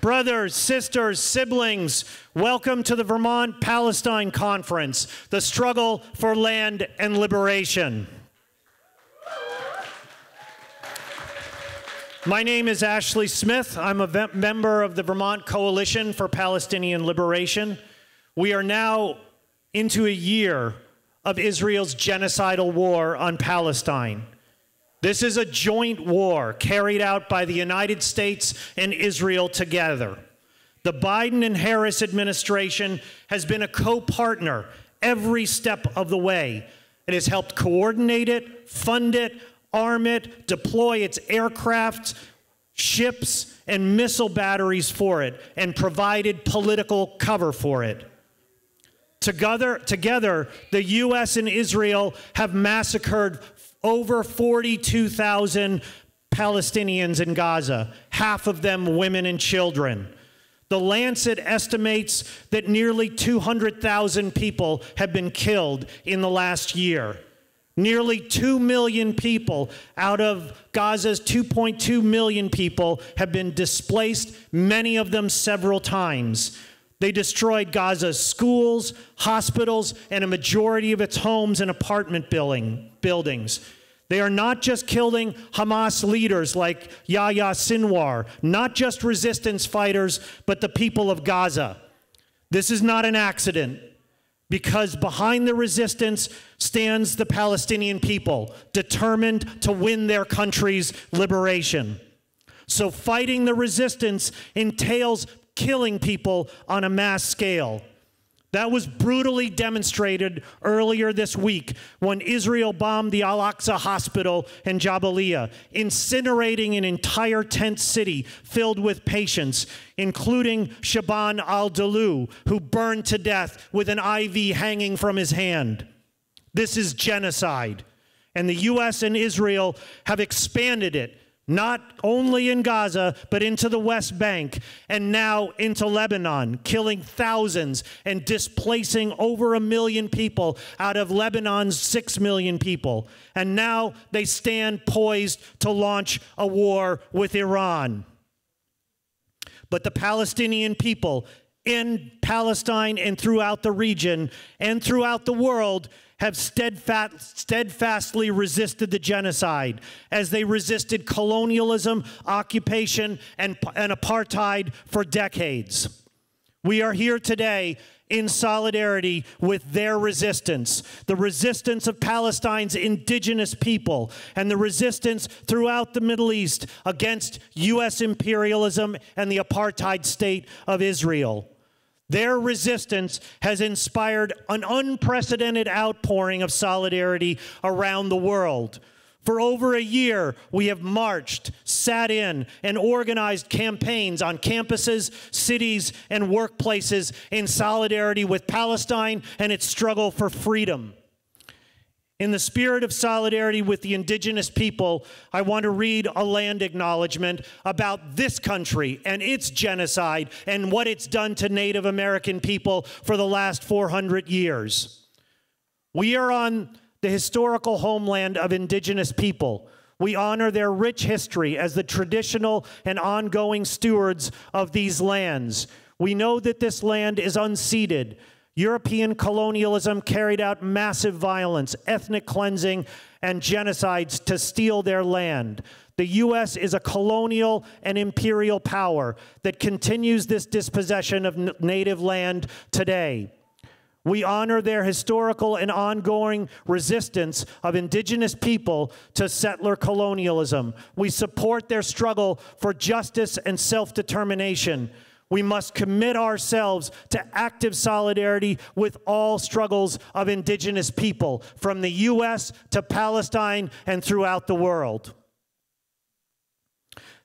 Brothers, sisters, siblings, welcome to the Vermont Palestine Conference, the struggle for land and liberation. My name is Ashley Smith. I'm a member of the Vermont Coalition for Palestinian Liberation. We are now into a year of Israel's genocidal war on Palestine. This is a joint war carried out by the United States and Israel together. The Biden and Harris administration has been a co partner every step of the way. It has helped coordinate it, fund it, arm it, deploy its aircraft, ships, and missile batteries for it, and provided political cover for it. Together, together, the U.S. and Israel have massacred over 42,000 Palestinians in Gaza, half of them women and children. The Lancet estimates that nearly 200,000 people have been killed in the last year. Nearly 2 million people out of Gaza's 2.2 million people have been displaced, many of them several times. They destroyed Gaza's schools, hospitals, and a majority of its homes and apartment building, buildings. They are not just killing Hamas leaders like Yahya Sinwar, not just resistance fighters, but the people of Gaza. This is not an accident because behind the resistance stands the Palestinian people, determined to win their country's liberation. So fighting the resistance entails killing people on a mass scale. That was brutally demonstrated earlier this week when Israel bombed the Al Aqsa Hospital in Jabalia, incinerating an entire tent city filled with patients, including Shaban al Dalu, who burned to death with an IV hanging from his hand. This is genocide. And the U.S. and Israel have expanded it not only in Gaza, but into the West Bank and now into Lebanon, killing thousands and displacing over a million people out of Lebanon's six million people. And now they stand poised to launch a war with Iran. But the Palestinian people in Palestine and throughout the region and throughout the world have steadfast, steadfastly resisted the genocide as they resisted colonialism, occupation, and, and apartheid for decades. We are here today in solidarity with their resistance, the resistance of Palestine's indigenous people, and the resistance throughout the Middle East against U.S. imperialism and the apartheid state of Israel. Their resistance has inspired an unprecedented outpouring of solidarity around the world. For over a year, we have marched, sat in, and organized campaigns on campuses, cities, and workplaces in solidarity with Palestine and its struggle for freedom. In the spirit of solidarity with the indigenous people, I want to read a land acknowledgement about this country and its genocide and what it's done to Native American people for the last 400 years. We are on the historical homeland of indigenous people. We honor their rich history as the traditional and ongoing stewards of these lands. We know that this land is unceded European colonialism carried out massive violence, ethnic cleansing, and genocides to steal their land. The U.S. is a colonial and imperial power that continues this dispossession of native land today. We honor their historical and ongoing resistance of indigenous people to settler colonialism. We support their struggle for justice and self determination. We must commit ourselves to active solidarity with all struggles of indigenous people, from the U.S. to Palestine and throughout the world.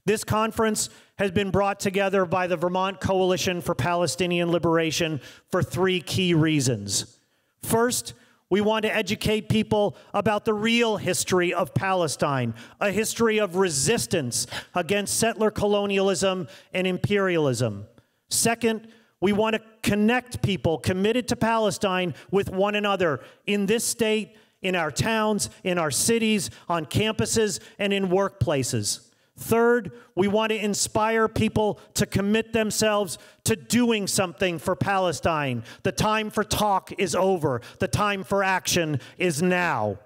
This conference has been brought together by the Vermont Coalition for Palestinian Liberation for three key reasons. First, we want to educate people about the real history of Palestine, a history of resistance against settler colonialism and imperialism. Second, we want to connect people committed to Palestine with one another in this state, in our towns, in our cities, on campuses, and in workplaces. Third, we want to inspire people to commit themselves to doing something for Palestine. The time for talk is over, the time for action is now.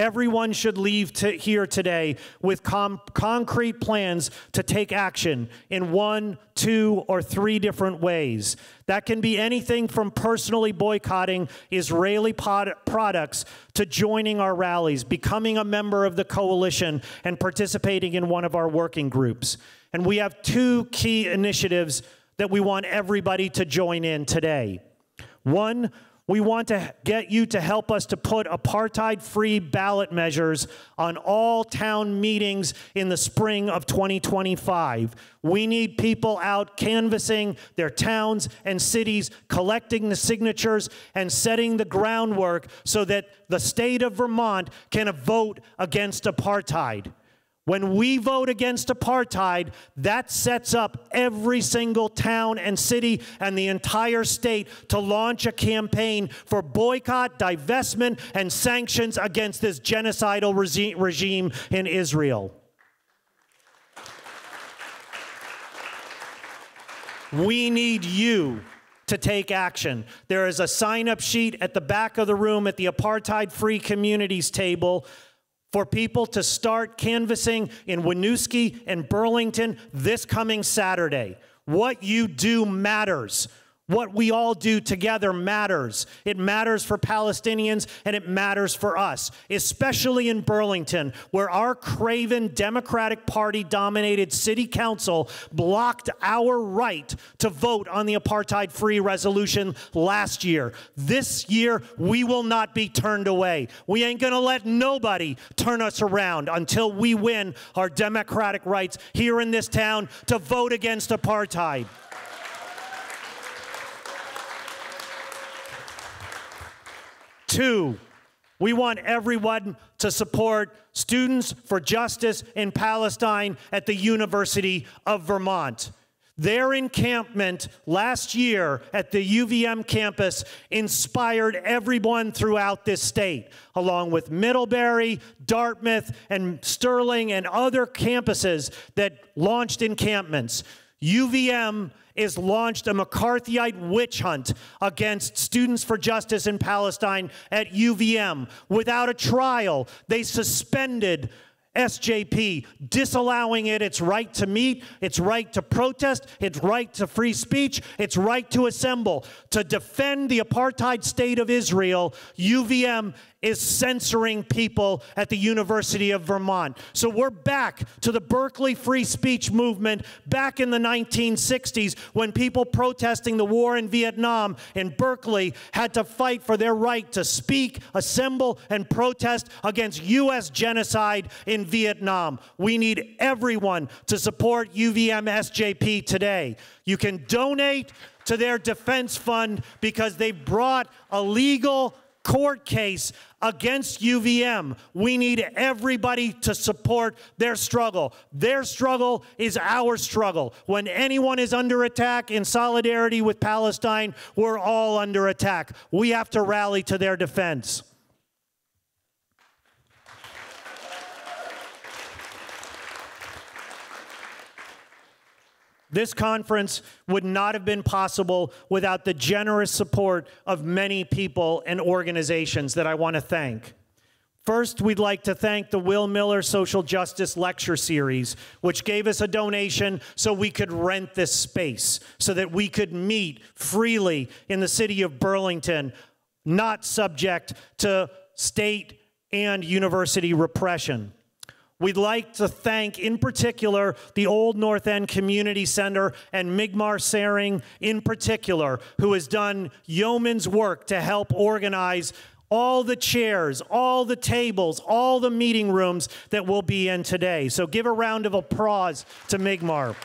Everyone should leave to here today with concrete plans to take action in one, two, or three different ways. That can be anything from personally boycotting Israeli products to joining our rallies, becoming a member of the coalition, and participating in one of our working groups. And we have two key initiatives that we want everybody to join in today. One, we want to get you to help us to put apartheid free ballot measures on all town meetings in the spring of 2025. We need people out canvassing their towns and cities, collecting the signatures, and setting the groundwork so that the state of Vermont can vote against apartheid. When we vote against apartheid, that sets up every single town and city and the entire state to launch a campaign for boycott, divestment, and sanctions against this genocidal regime in Israel. We need you to take action. There is a sign up sheet at the back of the room at the apartheid free communities table for people to start canvassing in Winooski and Burlington this coming Saturday. What you do matters. What we all do together matters. It matters for Palestinians and it matters for us, especially in Burlington, where our craven Democratic Party dominated city council blocked our right to vote on the apartheid free resolution last year. This year, we will not be turned away. We ain't going to let nobody turn us around until we win our democratic rights here in this town to vote against apartheid. Two, we want everyone to support Students for Justice in Palestine at the University of Vermont. Their encampment last year at the UVM campus inspired everyone throughout this state, along with Middlebury, Dartmouth, and Sterling, and other campuses that launched encampments. UVM is launched a McCarthyite witch hunt against Students for Justice in Palestine at UVM. Without a trial, they suspended SJP, disallowing it its right to meet, its right to protest, its right to free speech, its right to assemble. To defend the apartheid state of Israel, UVM is censoring people at the University of Vermont. So we're back to the Berkeley free speech movement back in the 1960s when people protesting the war in Vietnam in Berkeley had to fight for their right to speak, assemble, and protest against U.S. genocide in Vietnam. We need everyone to support UVM SJP today. You can donate to their defense fund because they brought a legal court case against UVM. We need everybody to support their struggle. Their struggle is our struggle. When anyone is under attack in solidarity with Palestine, we're all under attack. We have to rally to their defense. This conference would not have been possible without the generous support of many people and organizations that I want to thank. First, we'd like to thank the Will Miller Social Justice Lecture Series, which gave us a donation so we could rent this space, so that we could meet freely in the city of Burlington, not subject to state and university repression. We'd like to thank, in particular, the Old North End Community Center and Migmar Tsering, in particular, who has done yeoman's work to help organize all the chairs, all the tables, all the meeting rooms that we'll be in today. So give a round of applause to Migmar.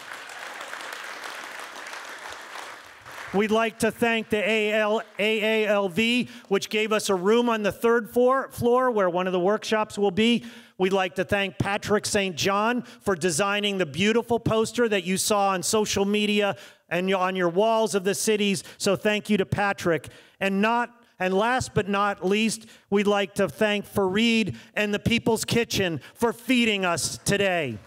We'd like to thank the AL, AALV, which gave us a room on the third floor, floor where one of the workshops will be. We'd like to thank Patrick St. John for designing the beautiful poster that you saw on social media and on your walls of the cities. So thank you to Patrick. And not And last but not least, we'd like to thank Fareed and the People's Kitchen for feeding us today.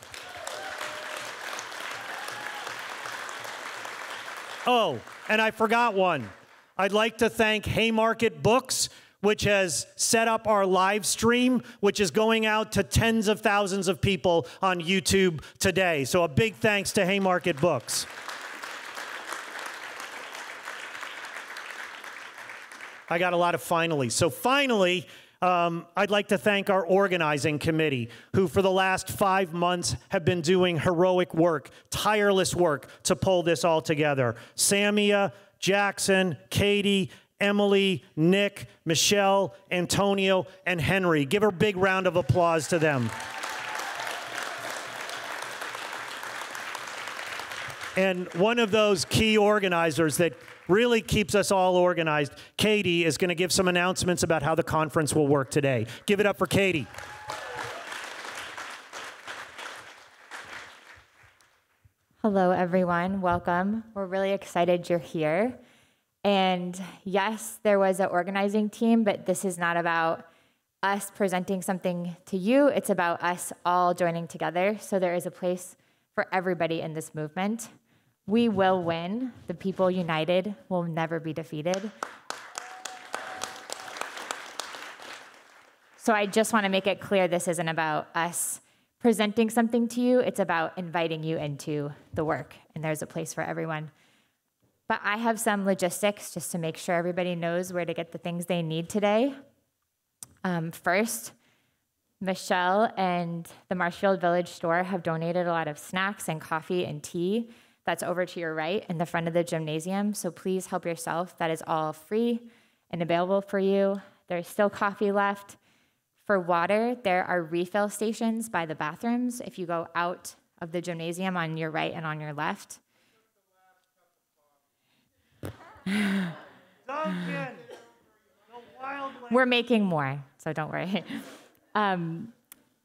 Oh, and I forgot one. I'd like to thank Haymarket Books, which has set up our live stream, which is going out to tens of thousands of people on YouTube today. So a big thanks to Haymarket Books. I got a lot of finally. So finally, um, I'd like to thank our organizing committee, who for the last five months have been doing heroic work, tireless work to pull this all together. Samia, Jackson, Katie, Emily, Nick, Michelle, Antonio, and Henry. Give a big round of applause to them. And one of those key organizers that really keeps us all organized, Katie, is going to give some announcements about how the conference will work today. Give it up for Katie. Hello, everyone. Welcome. We're really excited you're here. And yes, there was an organizing team, but this is not about us presenting something to you. It's about us all joining together. So there is a place for everybody in this movement. We will win. The people united will never be defeated. So I just want to make it clear this isn't about us presenting something to you, it's about inviting you into the work, and there's a place for everyone. But I have some logistics just to make sure everybody knows where to get the things they need today. Um, first, Michelle and the Marshfield Village store have donated a lot of snacks and coffee and tea. That's over to your right in the front of the gymnasium. So please help yourself. That is all free and available for you. There's still coffee left. For water, there are refill stations by the bathrooms if you go out of the gymnasium on your right and on your left. Duncan, We're making more, so don't worry. Um,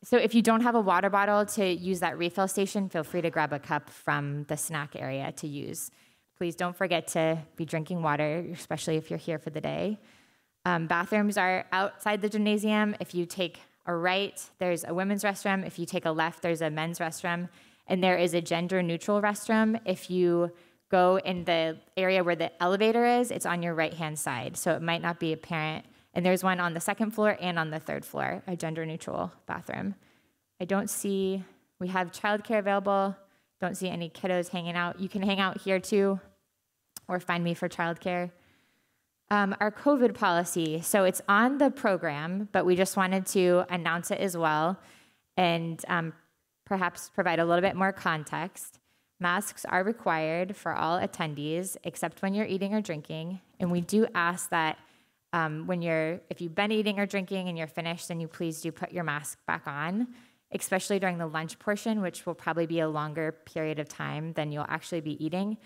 so if you don't have a water bottle to use that refill station, feel free to grab a cup from the snack area to use. Please don't forget to be drinking water, especially if you're here for the day. Um, bathrooms are outside the gymnasium. If you take a right, there's a women's restroom. If you take a left, there's a men's restroom. And there is a gender neutral restroom. If you go in the area where the elevator is, it's on your right hand side. So it might not be apparent and there's one on the second floor and on the third floor, a gender neutral bathroom. I don't see, we have childcare available. Don't see any kiddos hanging out. You can hang out here too, or find me for childcare. Um, our COVID policy, so it's on the program, but we just wanted to announce it as well and um, perhaps provide a little bit more context. Masks are required for all attendees except when you're eating or drinking, and we do ask that um, when you're, if you've been eating or drinking and you're finished, then you please do put your mask back on, especially during the lunch portion, which will probably be a longer period of time than you'll actually be eating.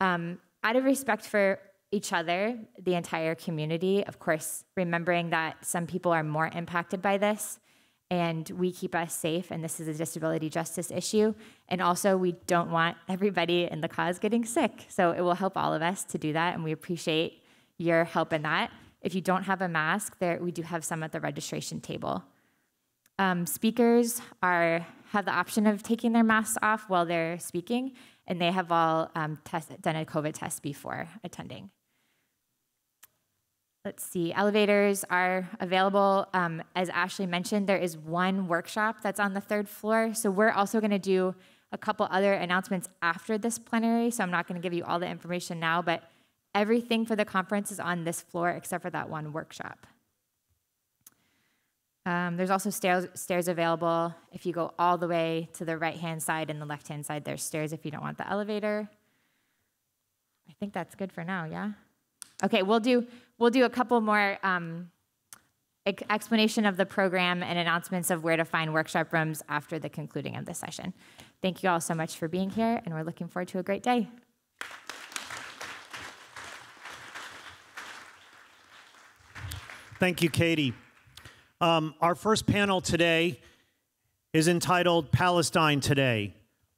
Um, out of respect for each other, the entire community, of course, remembering that some people are more impacted by this and we keep us safe, and this is a disability justice issue. And also, we don't want everybody in the cause getting sick. So it will help all of us to do that, and we appreciate your help in that. If you don't have a mask, there we do have some at the registration table. Um, speakers are have the option of taking their masks off while they're speaking, and they have all um, test, done a COVID test before attending. Let's see, elevators are available. Um, as Ashley mentioned, there is one workshop that's on the third floor. So we're also going to do a couple other announcements after this plenary. So I'm not going to give you all the information now, but Everything for the conference is on this floor except for that one workshop. Um, there's also stairs, stairs available. If you go all the way to the right hand side and the left hand side, there's stairs if you don't want the elevator. I think that's good for now, yeah? Okay, we'll do, we'll do a couple more um, explanation of the program and announcements of where to find workshop rooms after the concluding of the session. Thank you all so much for being here, and we're looking forward to a great day. Thank you, Katie. Um, our first panel today is entitled Palestine Today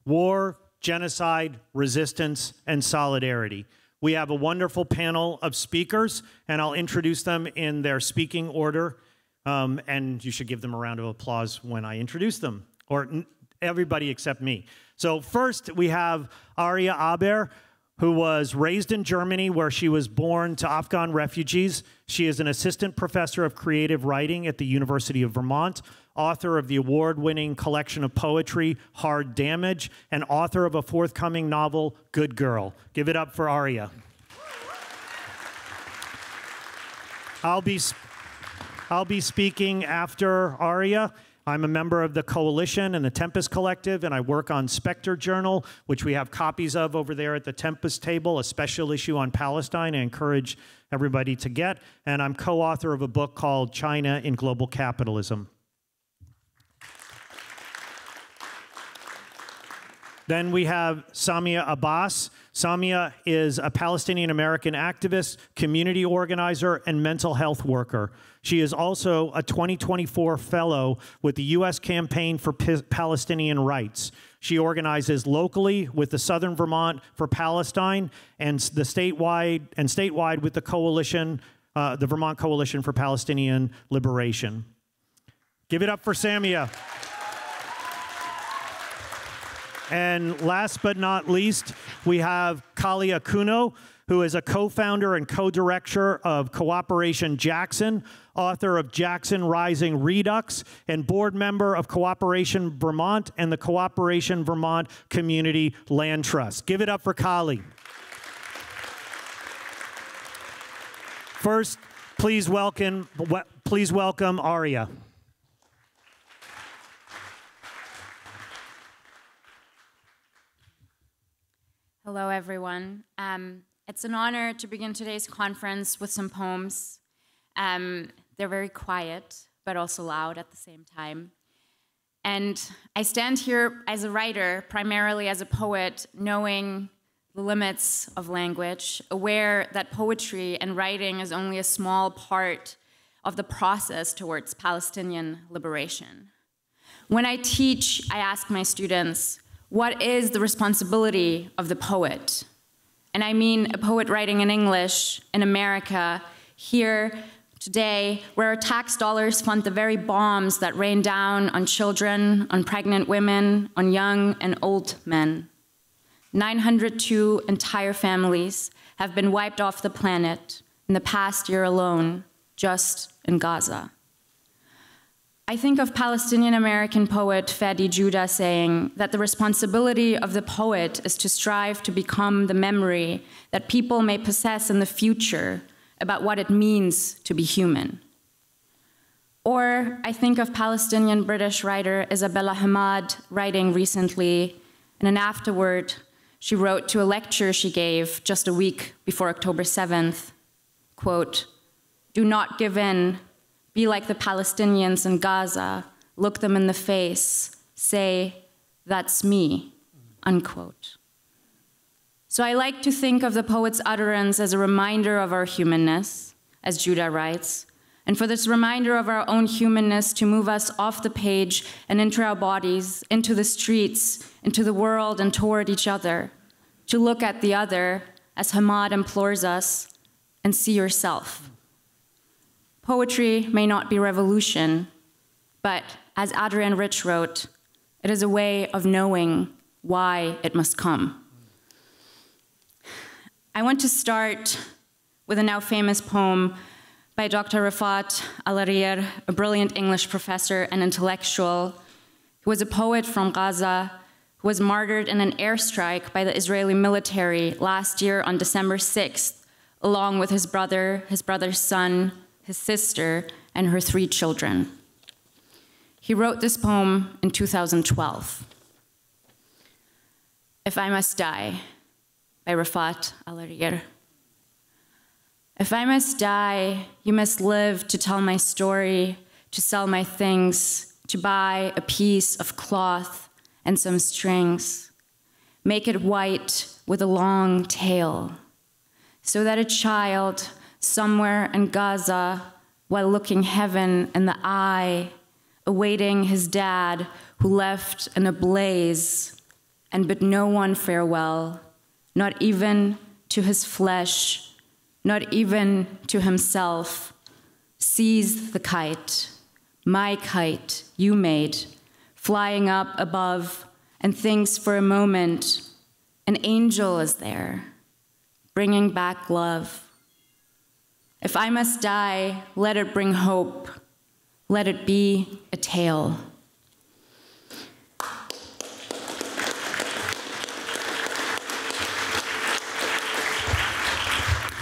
War, Genocide, Resistance, and Solidarity. We have a wonderful panel of speakers, and I'll introduce them in their speaking order. Um, and you should give them a round of applause when I introduce them, or everybody except me. So, first, we have Aria Aber, who was raised in Germany, where she was born to Afghan refugees. She is an assistant professor of creative writing at the University of Vermont, author of the award winning collection of poetry, Hard Damage, and author of a forthcoming novel, Good Girl. Give it up for Aria. I'll be. I'll be speaking after Aria. I'm a member of the Coalition and the Tempest Collective, and I work on Spectre Journal, which we have copies of over there at the Tempest table, a special issue on Palestine. I encourage everybody to get. And I'm co author of a book called China in Global Capitalism. Then we have Samia Abbas. Samia is a Palestinian American activist, community organizer, and mental health worker. She is also a 2024 fellow with the U.S. Campaign for P- Palestinian Rights. She organizes locally with the Southern Vermont for Palestine and the statewide and statewide with the coalition, uh, the Vermont Coalition for Palestinian Liberation. Give it up for Samia. And last but not least, we have Kali Akuno, who is a co founder and co director of Cooperation Jackson, author of Jackson Rising Redux, and board member of Cooperation Vermont and the Cooperation Vermont Community Land Trust. Give it up for Kali. First, please welcome, please welcome Aria. Hello, everyone. Um, it's an honor to begin today's conference with some poems. Um, they're very quiet, but also loud at the same time. And I stand here as a writer, primarily as a poet, knowing the limits of language, aware that poetry and writing is only a small part of the process towards Palestinian liberation. When I teach, I ask my students, what is the responsibility of the poet? And I mean a poet writing in English in America, here today, where our tax dollars fund the very bombs that rain down on children, on pregnant women, on young and old men. 902 entire families have been wiped off the planet in the past year alone, just in Gaza. I think of Palestinian American poet Fady Joudah saying that the responsibility of the poet is to strive to become the memory that people may possess in the future about what it means to be human. Or I think of Palestinian British writer Isabella Hammad writing recently, in an afterword, she wrote to a lecture she gave just a week before October 7th, quote, do not give in be like the Palestinians in Gaza, look them in the face, say, that's me, unquote. So I like to think of the poet's utterance as a reminder of our humanness, as Joudah writes, and for this reminder of our own humanness to move us off the page and into our bodies, into the streets, into the world, and toward each other, to look at the other, as Hammad implores us, and see yourself. Poetry may not be revolution, but as Adrienne Rich wrote, it is a way of knowing why it must come. I want to start with a now famous poem by Dr. Refaat Alareer, a brilliant English professor and intellectual who was a poet from Gaza who was martyred in an airstrike by the Israeli military last year on December 6th, along with his brother, his brother's son, his sister, and her three children. He wrote this poem in 2012. If I Must Die by Refaat Alareer. If I must die, you must live to tell my story, to sell my things, to buy a piece of cloth and some strings. Make it white with a long tail, so that a child somewhere in Gaza while looking heaven in the eye, awaiting his dad who left in a blaze and bid no one farewell, not even to his flesh, not even to himself, seized the kite, my kite you made, flying up above, and thinks for a moment an angel is there, bringing back love. If I must die, let it bring hope. Let it be a tale.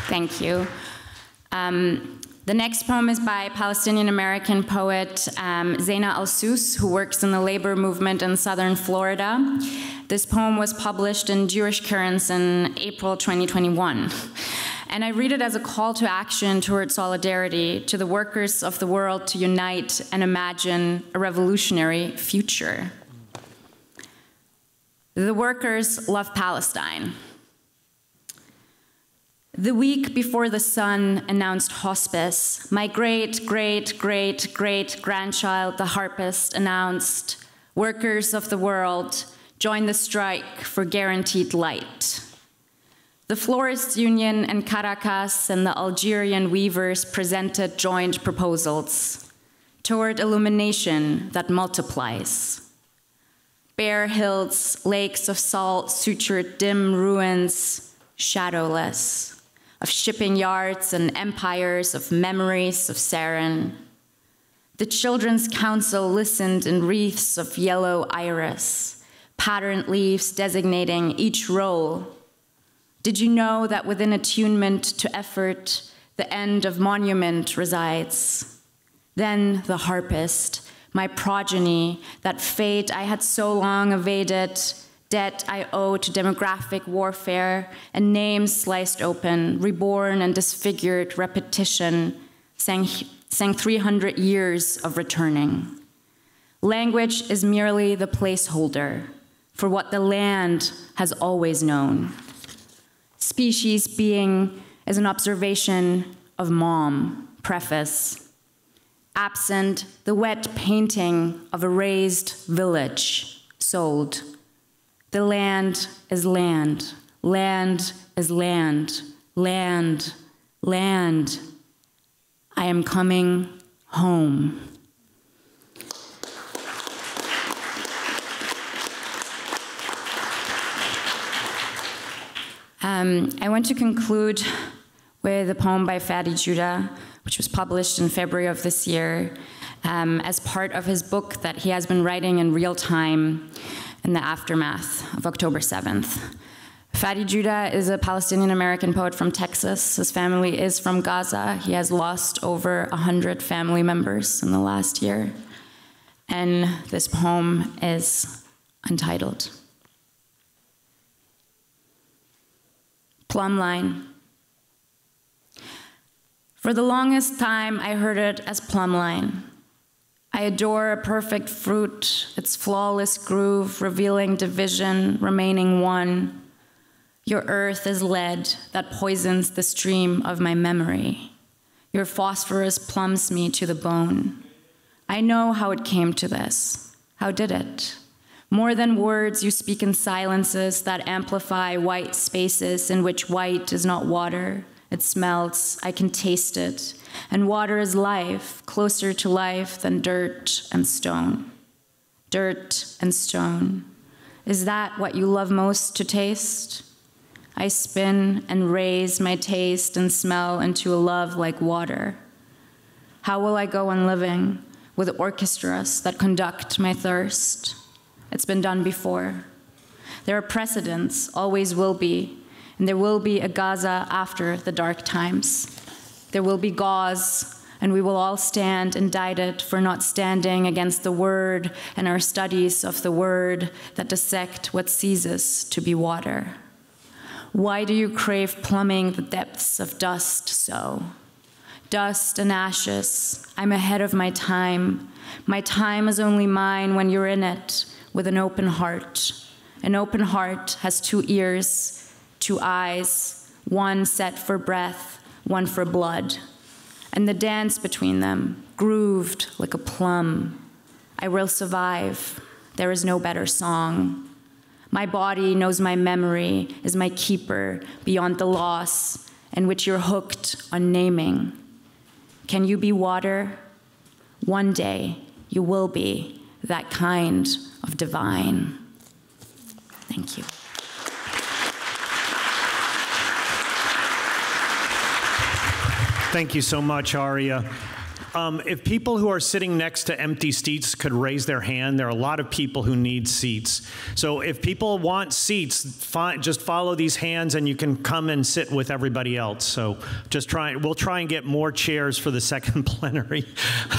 Thank you. Um, the next poem is by Palestinian American poet um, Zaina Alsous, who works in the labor movement in southern Florida. This poem was published in Jewish Currents in April 2021. And I read it as a call to action toward solidarity to the workers of the world to unite and imagine a revolutionary future. The workers love Palestine. The week before the sun announced hospice, my great, great, great, great grandchild, the harpist, announced Workers of the world, join the strike for guaranteed light. The Florists Union and Caracas and the Algerian weavers presented joint proposals toward illumination that multiplies. Bare hills, lakes of salt, sutured dim ruins, shadowless of shipping yards and empires of memories of sarin. The Children's Council listened in wreaths of yellow iris, patterned leaves designating each role. Did you know that within attunement to effort, the end of monument resides? Then the harpist, my progeny, that fate I had so long evaded, debt I owe to demographic warfare, and names sliced open, reborn and disfigured repetition, sang, sang 300 years of returning. Language is merely the placeholder for what the land has always known. Species being is an observation of mom, preface. Absent the wet painting of a raised village, sold. The land is land, land is land, land, land. I am coming home. Um, I want to conclude with a poem by Fady Joudah, which was published in February of this year um, as part of his book that he has been writing in real time in the aftermath of October 7th. Fady Joudah is a Palestinian American poet from Texas. His family is from Gaza. He has lost over 100 family members in the last year. And this poem is untitled. Plumb line. For the longest time, I heard it as plumb line. I adore a perfect fruit, its flawless groove, revealing division, remaining one. Your earth is lead that poisons the stream of my memory. Your phosphorus plumbs me to the bone. I know how it came to this. How did it? More than words, you speak in silences that amplify white spaces in which white is not water. It smells, I can taste it, and water is life, closer to life than dirt and stone. Dirt and stone. Is that what you love most to taste? I spin and raise my taste and smell into a love like water. How will I go on living with orchestras that conduct my thirst? It's been done before. There are precedents, always will be, and there will be a Gaza after the dark times. There will be gauze, and we will all stand indicted for not standing against the word and our studies of the word that dissect what ceases to be water. Why do you crave plumbing the depths of dust so? Dust and ashes, I'm ahead of my time. My time is only mine when you're in it with an open heart. An open heart has two ears, two eyes, one set for breath, one for blood, and the dance between them, grooved like a plum. I will survive. There is no better song. My body knows my memory is my keeper beyond the loss, and which you're hooked on naming. Can you be water? One day you will be that kind of divine. Thank you. Thank you so much, Aria. Um, if people who are sitting next to empty seats could raise their hand, there are a lot of people who need seats. So if people want seats, just follow these hands and you can come and sit with everybody else. So just try, we'll try and get more chairs for the second plenary.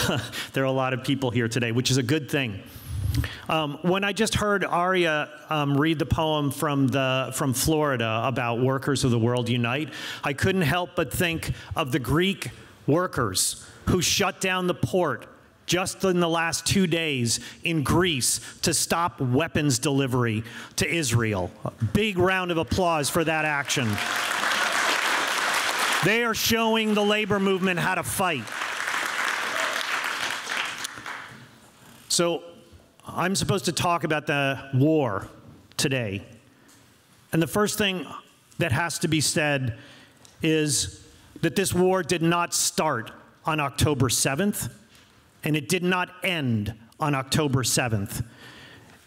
there are a lot of people here today, which is a good thing. Um, when I just heard Aria um, read the poem from, the, from Florida about Workers of the World Unite, I couldn't help but think of the Greek workers who shut down the port just in the last two days in Greece to stop weapons delivery to Israel. Big round of applause for that action. They are showing the labor movement how to fight. So I'm supposed to talk about the war today. And the first thing that has to be said is that this war did not start on October 7th, and it did not end on October 7th.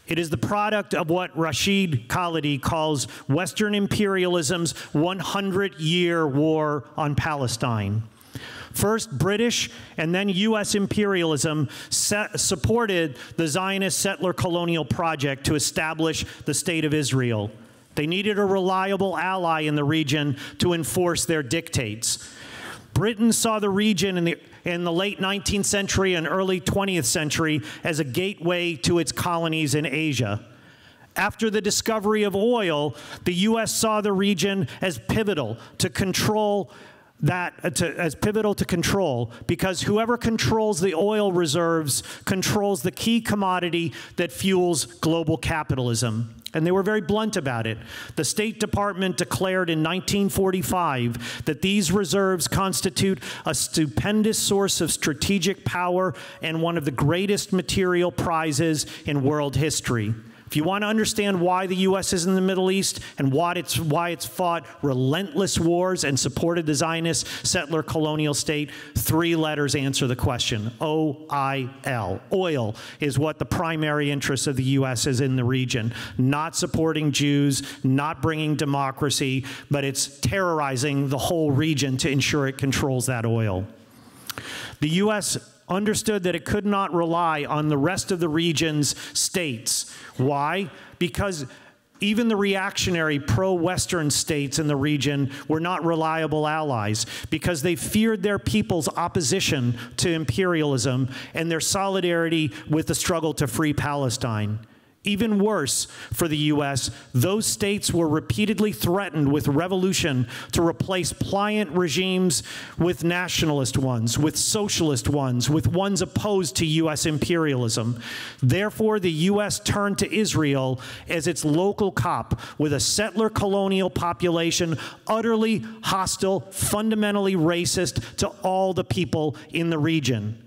It is the product of what Rashid Khalidi calls Western imperialism's 100 year war on Palestine. First, British and then U.S. imperialism set, supported the Zionist settler colonial project to establish the State of Israel. They needed a reliable ally in the region to enforce their dictates. Britain saw the region in the, in the late 19th century and early 20th century as a gateway to its colonies in Asia. After the discovery of oil, the U.S. saw the region as pivotal to control that uh, to, as pivotal to control because whoever controls the oil reserves controls the key commodity that fuels global capitalism. And they were very blunt about it. The State Department declared in 1945 that these reserves constitute a stupendous source of strategic power and one of the greatest material prizes in world history. If you want to understand why the U.S. is in the Middle East and why it's, why it's fought relentless wars and supported the Zionist settler colonial state, three letters answer the question O I L. Oil is what the primary interest of the U.S. is in the region. Not supporting Jews, not bringing democracy, but it's terrorizing the whole region to ensure it controls that oil. The U.S understood that it could not rely on the rest of the region's states. Why? Because even the reactionary pro-Western states in the region were not reliable allies because they feared their people's opposition to imperialism and their solidarity with the struggle to free Palestine. Even worse for the U.S., those states were repeatedly threatened with revolution to replace pliant regimes with nationalist ones, with socialist ones, with ones opposed to U.S. imperialism. Therefore, the U.S. turned to Israel as its local cop with a settler colonial population utterly hostile, fundamentally racist to all the people in the region.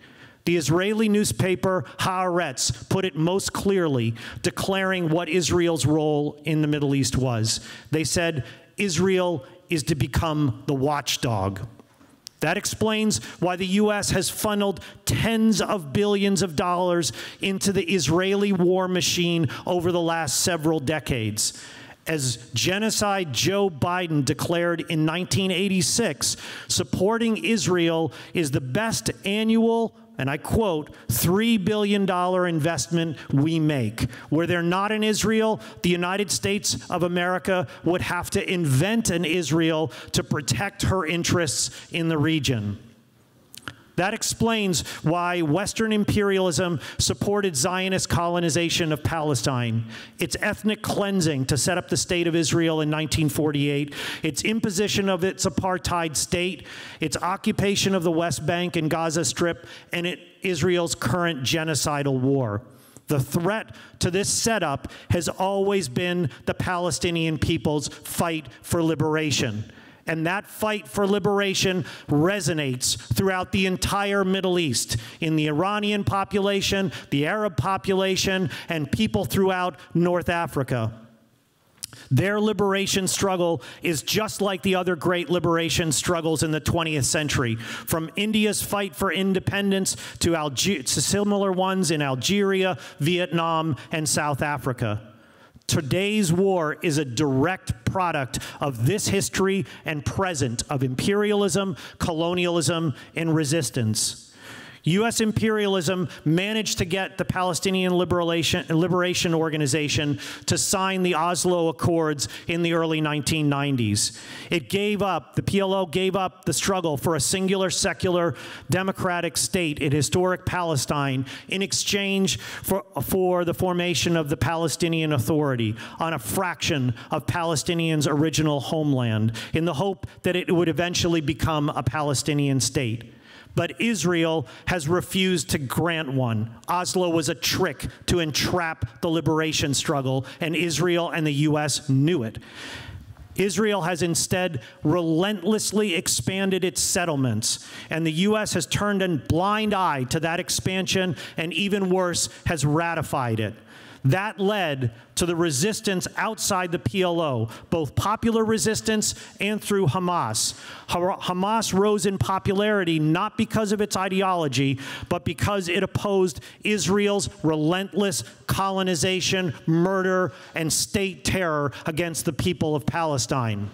The Israeli newspaper Haaretz put it most clearly, declaring what Israel's role in the Middle East was. They said, Israel is to become the watchdog. That explains why the U.S. has funneled tens of billions of dollars into the Israeli war machine over the last several decades. As genocide Joe Biden declared in 1986, supporting Israel is the best annual and I quote, $3 billion investment we make. Were there not an Israel, the United States of America would have to invent an Israel to protect her interests in the region. That explains why Western imperialism supported Zionist colonization of Palestine, its ethnic cleansing to set up the State of Israel in 1948, its imposition of its apartheid state, its occupation of the West Bank and Gaza Strip, and it, Israel's current genocidal war. The threat to this setup has always been the Palestinian people's fight for liberation and that fight for liberation resonates throughout the entire Middle East in the Iranian population, the Arab population, and people throughout North Africa. Their liberation struggle is just like the other great liberation struggles in the 20th century, from India's fight for independence to, Alge- to similar ones in Algeria, Vietnam, and South Africa. Today's war is a direct product of this history and present of imperialism, colonialism, and resistance. U.S. imperialism managed to get the Palestinian Liberation, Liberation Organization to sign the Oslo Accords in the early 1990s. It gave up, the PLO gave up the struggle for a singular, secular, democratic state in historic Palestine in exchange for, for the formation of the Palestinian Authority on a fraction of Palestinians' original homeland in the hope that it would eventually become a Palestinian state but Israel has refused to grant one. Oslo was a trick to entrap the liberation struggle, and Israel and the U.S. knew it. Israel has instead relentlessly expanded its settlements, and the U.S. has turned a blind eye to that expansion, and even worse, has ratified it. That led to the resistance outside the PLO, both popular resistance and through Hamas. Hamas rose in popularity not because of its ideology, but because it opposed Israel's relentless colonization, murder, and state terror against the people of Palestine.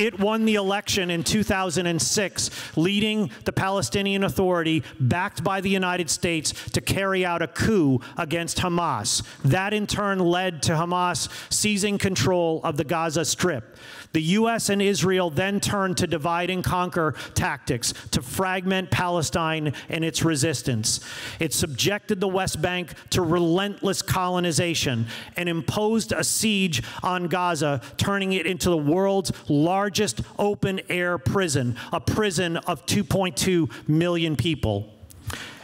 It won the election in 2006, leading the Palestinian Authority, backed by the United States, to carry out a coup against Hamas. That in turn led to Hamas seizing control of the Gaza Strip. The U.S. and Israel then turned to divide and conquer tactics to fragment Palestine and its resistance. It subjected the West Bank to relentless colonization and imposed a siege on Gaza, turning it into the world's largest open air prison, a prison of 2.2 million people.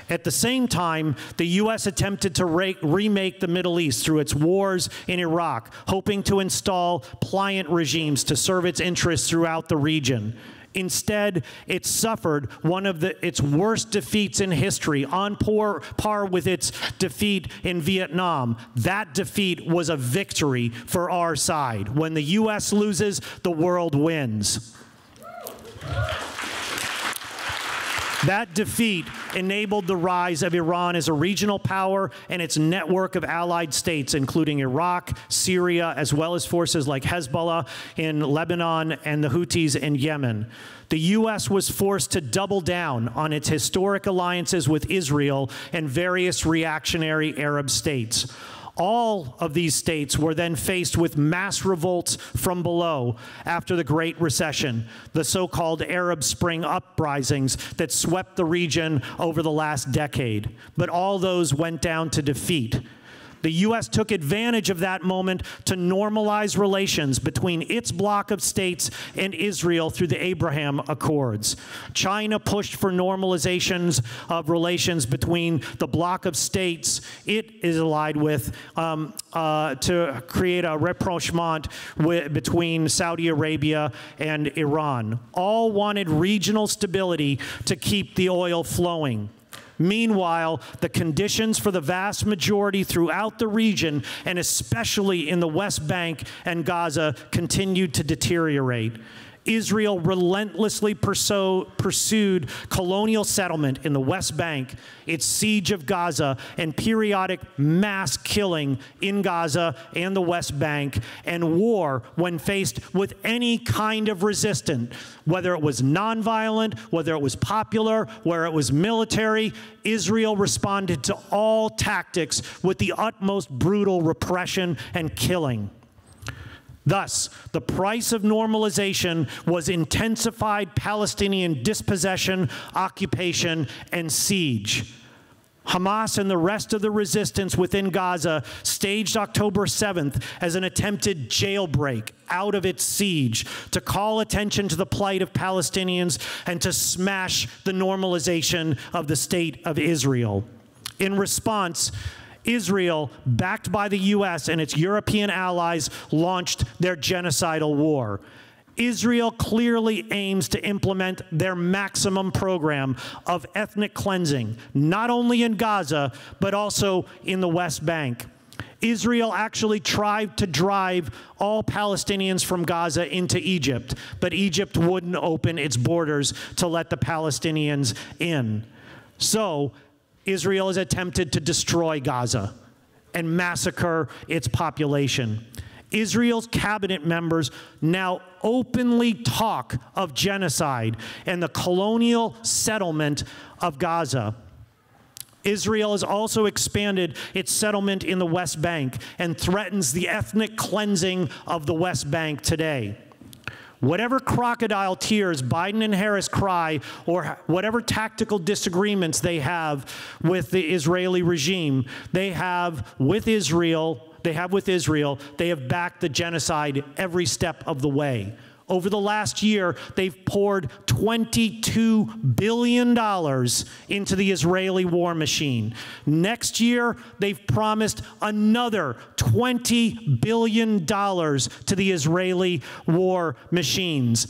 At the same time, the U.S. attempted to re remake the Middle East through its wars in Iraq, hoping to install pliant regimes to serve its interests throughout the region. Instead, it suffered one of the, its worst defeats in history, on par, par with its defeat in Vietnam. That defeat was a victory for our side. When the U.S. loses, the world wins. That defeat enabled the rise of Iran as a regional power and its network of allied states, including Iraq, Syria, as well as forces like Hezbollah in Lebanon and the Houthis in Yemen. The U.S. was forced to double down on its historic alliances with Israel and various reactionary Arab states. All of these states were then faced with mass revolts from below after the Great Recession, the so called Arab Spring uprisings that swept the region over the last decade. But all those went down to defeat. The U.S. took advantage of that moment to normalize relations between its bloc of states and Israel through the Abraham Accords. China pushed for normalizations of relations between the bloc of states it is allied with um, uh, to create a rapprochement between Saudi Arabia and Iran. All wanted regional stability to keep the oil flowing. Meanwhile, the conditions for the vast majority throughout the region, and especially in the West Bank and Gaza, continued to deteriorate. Israel relentlessly pursued colonial settlement in the West Bank, its siege of Gaza, and periodic mass killing in Gaza and the West Bank, and war when faced with any kind of resistance, whether it was nonviolent, whether it was popular, whether it was military. Israel responded to all tactics with the utmost brutal repression and killing. Thus, the price of normalization was intensified Palestinian dispossession, occupation, and siege. Hamas and the rest of the resistance within Gaza staged October 7th as an attempted jailbreak out of its siege to call attention to the plight of Palestinians and to smash the normalization of the state of Israel. In response, Israel, backed by the U.S. and its European allies, launched their genocidal war. Israel clearly aims to implement their maximum program of ethnic cleansing, not only in Gaza, but also in the West Bank. Israel actually tried to drive all Palestinians from Gaza into Egypt, but Egypt wouldn't open its borders to let the Palestinians in. So Israel has attempted to destroy Gaza and massacre its population. Israel's cabinet members now openly talk of genocide and the colonial settlement of Gaza. Israel has also expanded its settlement in the West Bank and threatens the ethnic cleansing of the West Bank today. Whatever crocodile tears Biden and Harris cry, or whatever tactical disagreements they have with the Israeli regime, they have with Israel they have with Israel, they have backed the genocide every step of the way. Over the last year, they've poured $22 billion into the Israeli war machine. Next year, they've promised another $20 billion to the Israeli war machines.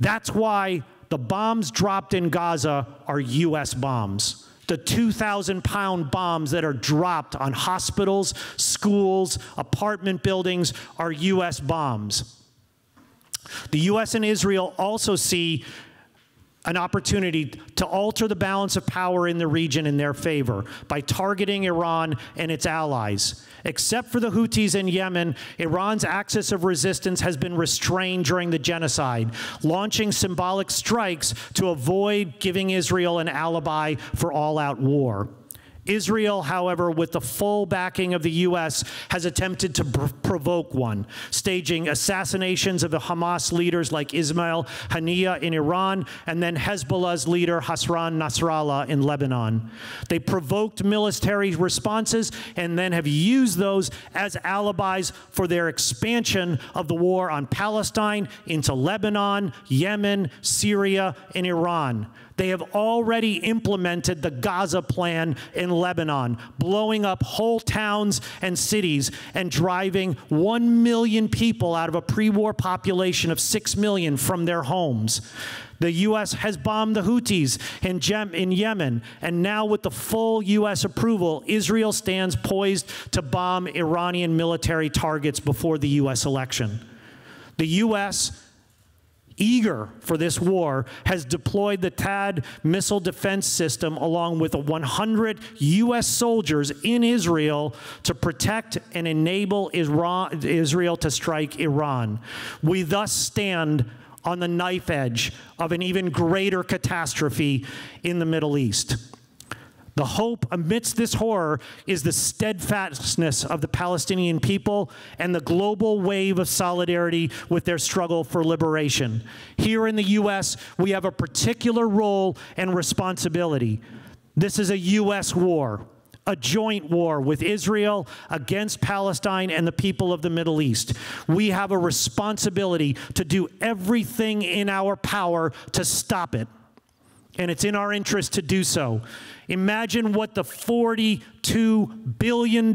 That's why the bombs dropped in Gaza are U.S. bombs the 2,000 pound bombs that are dropped on hospitals, schools, apartment buildings are U.S. bombs. The U.S. and Israel also see an opportunity to alter the balance of power in the region in their favor by targeting Iran and its allies. Except for the Houthis in Yemen, Iran's axis of resistance has been restrained during the genocide, launching symbolic strikes to avoid giving Israel an alibi for all out war. Israel, however, with the full backing of the U.S., has attempted to provoke one, staging assassinations of the Hamas leaders like Ismail Haniyeh in Iran and then Hezbollah's leader Hassan Nasrallah in Lebanon. They provoked military responses and then have used those as alibis for their expansion of the war on Palestine into Lebanon, Yemen, Syria, and Iran. They have already implemented the Gaza plan in Lebanon, blowing up whole towns and cities and driving 1 million people out of a pre war population of 6 million from their homes. The U.S. has bombed the Houthis in, in Yemen, and now with the full U.S. approval, Israel stands poised to bomb Iranian military targets before the U.S. election. The U.S eager for this war, has deployed the THAAD missile defense system along with 100 U.S. soldiers in Israel to protect and enable Israel to strike Iran. We thus stand on the knife edge of an even greater catastrophe in the Middle East. The hope amidst this horror is the steadfastness of the Palestinian people and the global wave of solidarity with their struggle for liberation. Here in the U.S., we have a particular role and responsibility. This is a U.S. war, a joint war with Israel against Palestine and the people of the Middle East. We have a responsibility to do everything in our power to stop it and it's in our interest to do so. Imagine what the $42 billion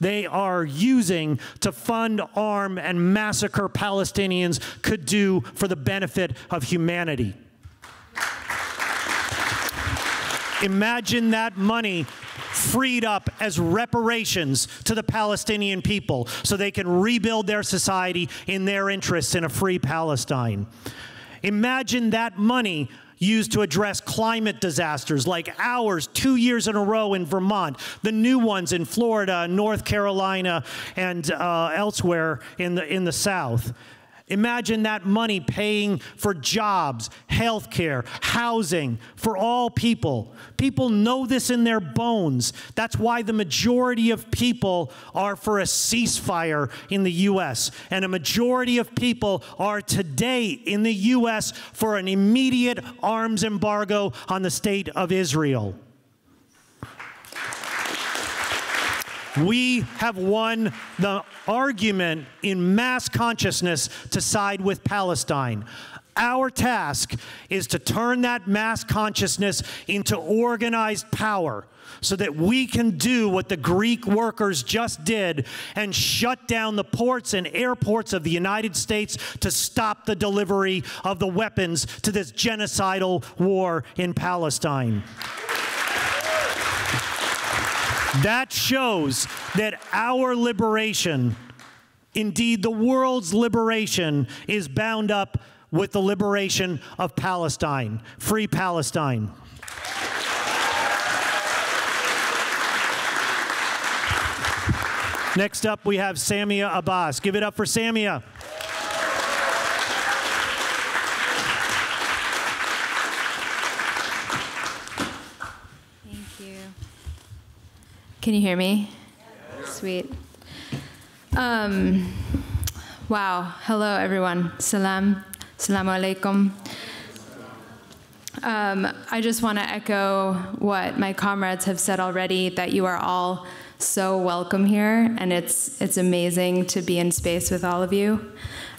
they are using to fund, arm, and massacre Palestinians could do for the benefit of humanity. Imagine that money freed up as reparations to the Palestinian people so they can rebuild their society in their interests in a free Palestine. Imagine that money used to address climate disasters like ours two years in a row in Vermont, the new ones in Florida, North Carolina, and uh, elsewhere in the, in the South. Imagine that money paying for jobs, health care, housing for all people. People know this in their bones. That's why the majority of people are for a ceasefire in the U.S. And a majority of people are today in the U.S. for an immediate arms embargo on the state of Israel. We have won the argument in mass consciousness to side with Palestine. Our task is to turn that mass consciousness into organized power so that we can do what the Greek workers just did and shut down the ports and airports of the United States to stop the delivery of the weapons to this genocidal war in Palestine. That shows that our liberation, indeed the world's liberation, is bound up with the liberation of Palestine. Free Palestine. Next up, we have Samia Abbas. Give it up for Samia. Thank you. Can you hear me? Sweet. Um, wow. Hello, everyone. Salam. Assalamu alaikum. Um, I just want to echo what my comrades have said already that you are all so welcome here, and it's, it's amazing to be in space with all of you.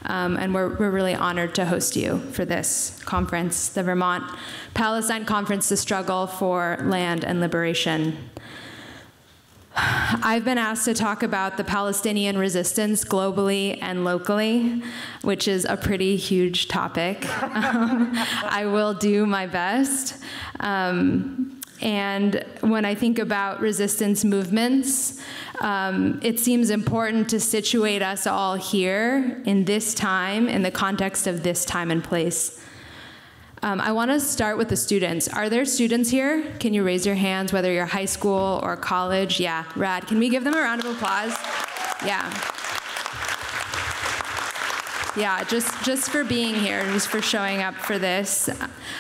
Um, and we're, we're really honored to host you for this conference, the Vermont Palestine Conference, The Struggle for Land and Liberation. I've been asked to talk about the Palestinian resistance globally and locally, which is a pretty huge topic. Um, I will do my best. Um, and when I think about resistance movements, um, it seems important to situate us all here in this time, in the context of this time and place. Um, I want to start with the students. Are there students here? Can you raise your hands, whether you're high school or college? Yeah, rad. Can we give them a round of applause? Yeah. Yeah, just, just for being here, just for showing up for this.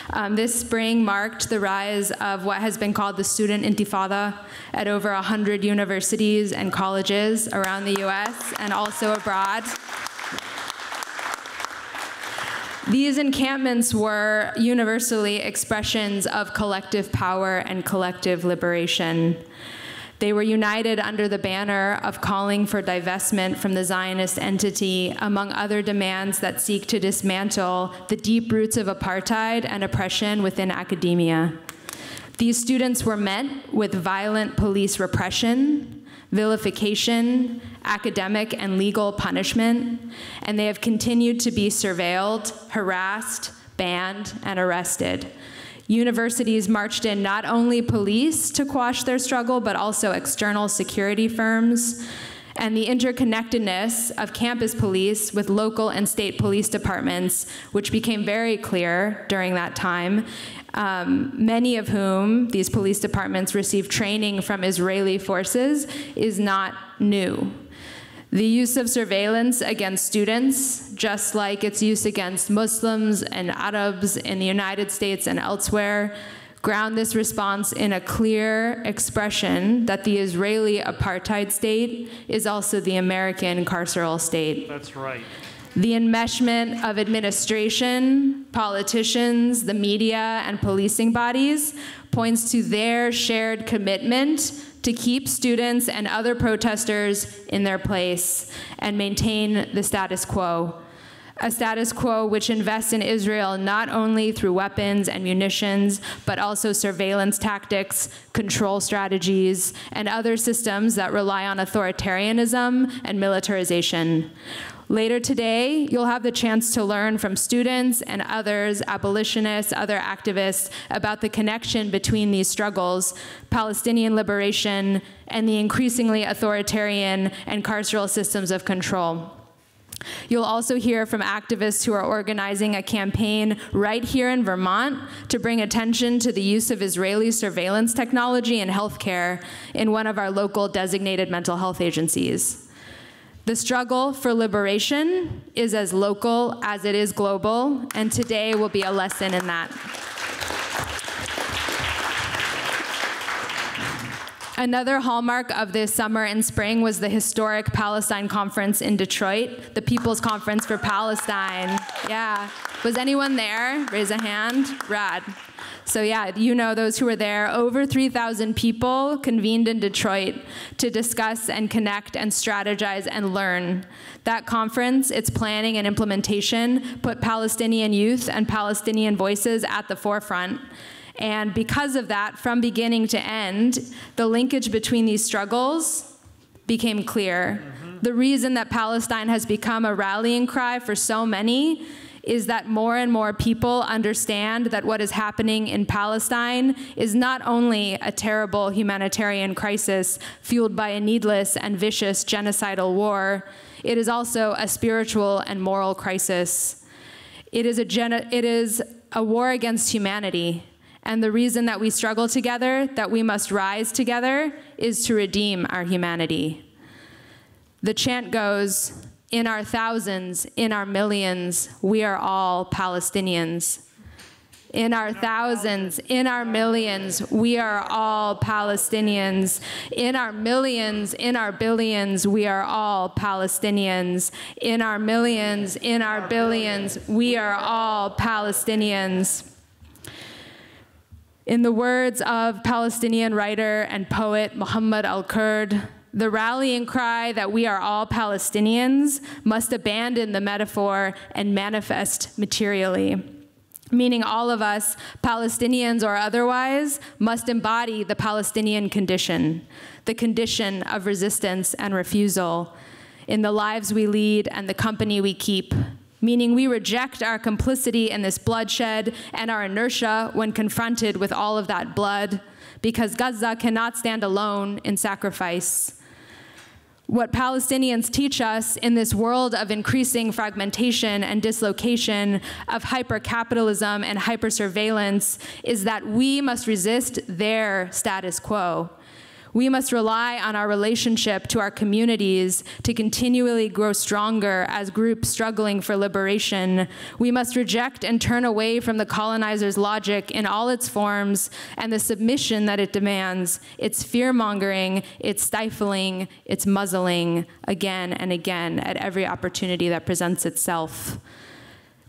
Um, this spring marked the rise of what has been called the student intifada at over 100 universities and colleges around the US and also abroad. These encampments were universally expressions of collective power and collective liberation. They were united under the banner of calling for divestment from the Zionist entity, among other demands that seek to dismantle the deep roots of apartheid and oppression within academia. These students were met with violent police repression, vilification, academic and legal punishment, and they have continued to be surveilled, harassed, banned, and arrested. Universities marched in not only police to quash their struggle, but also external security firms. And the interconnectedness of campus police with local and state police departments, which became very clear during that time, um, many of whom these police departments receive training from Israeli forces, is not new. The use of surveillance against students, just like its use against Muslims and Arabs in the United States and elsewhere, ground this response in a clear expression that the Israeli apartheid state is also the American carceral state. That's right. The enmeshment of administration, politicians, the media, and policing bodies points to their shared commitment to keep students and other protesters in their place and maintain the status quo. A status quo which invests in Israel not only through weapons and munitions, but also surveillance tactics, control strategies, and other systems that rely on authoritarianism and militarization. Later today, you'll have the chance to learn from students and others, abolitionists, other activists, about the connection between these struggles, Palestinian liberation, and the increasingly authoritarian and carceral systems of control. You'll also hear from activists who are organizing a campaign right here in Vermont to bring attention to the use of Israeli surveillance technology in healthcare in one of our local designated mental health agencies. The struggle for liberation is as local as it is global, and today will be a lesson in that. Another hallmark of this summer and spring was the historic Palestine Conference in Detroit, the People's Conference for Palestine. Yeah. Was anyone there? Raise a hand. Rad. So, yeah, you know those who were there. Over 3,000 people convened in Detroit to discuss and connect and strategize and learn. That conference, its planning and implementation, put Palestinian youth and Palestinian voices at the forefront. And because of that, from beginning to end, the linkage between these struggles became clear. Mm-hmm. The reason that Palestine has become a rallying cry for so many is that more and more people understand that what is happening in Palestine is not only a terrible humanitarian crisis fueled by a needless and vicious genocidal war, it is also a spiritual and moral crisis. It is a, it is a war against humanity. And the reason that we struggle together, that we must rise together, is to redeem our humanity. The chant goes, in our thousands, in our millions, we are all Palestinians. In our thousands, in our millions, we are all Palestinians. In our millions, in our billions, we are all Palestinians. In our millions, in our billions, we are all Palestinians. In the words of Palestinian writer and poet Muhammad al Kurd, the rallying cry that we are all Palestinians must abandon the metaphor and manifest materially. Meaning, all of us, Palestinians or otherwise, must embody the Palestinian condition, the condition of resistance and refusal in the lives we lead and the company we keep, meaning we reject our complicity in this bloodshed and our inertia when confronted with all of that blood, because Gaza cannot stand alone in sacrifice. What Palestinians teach us in this world of increasing fragmentation and dislocation, of hypercapitalism and hypersurveillance, is that we must resist their status quo. We must rely on our relationship to our communities to continually grow stronger as groups struggling for liberation. We must reject and turn away from the colonizer's logic in all its forms and the submission that it demands. It's fear mongering, it's stifling, it's muzzling again and again at every opportunity that presents itself.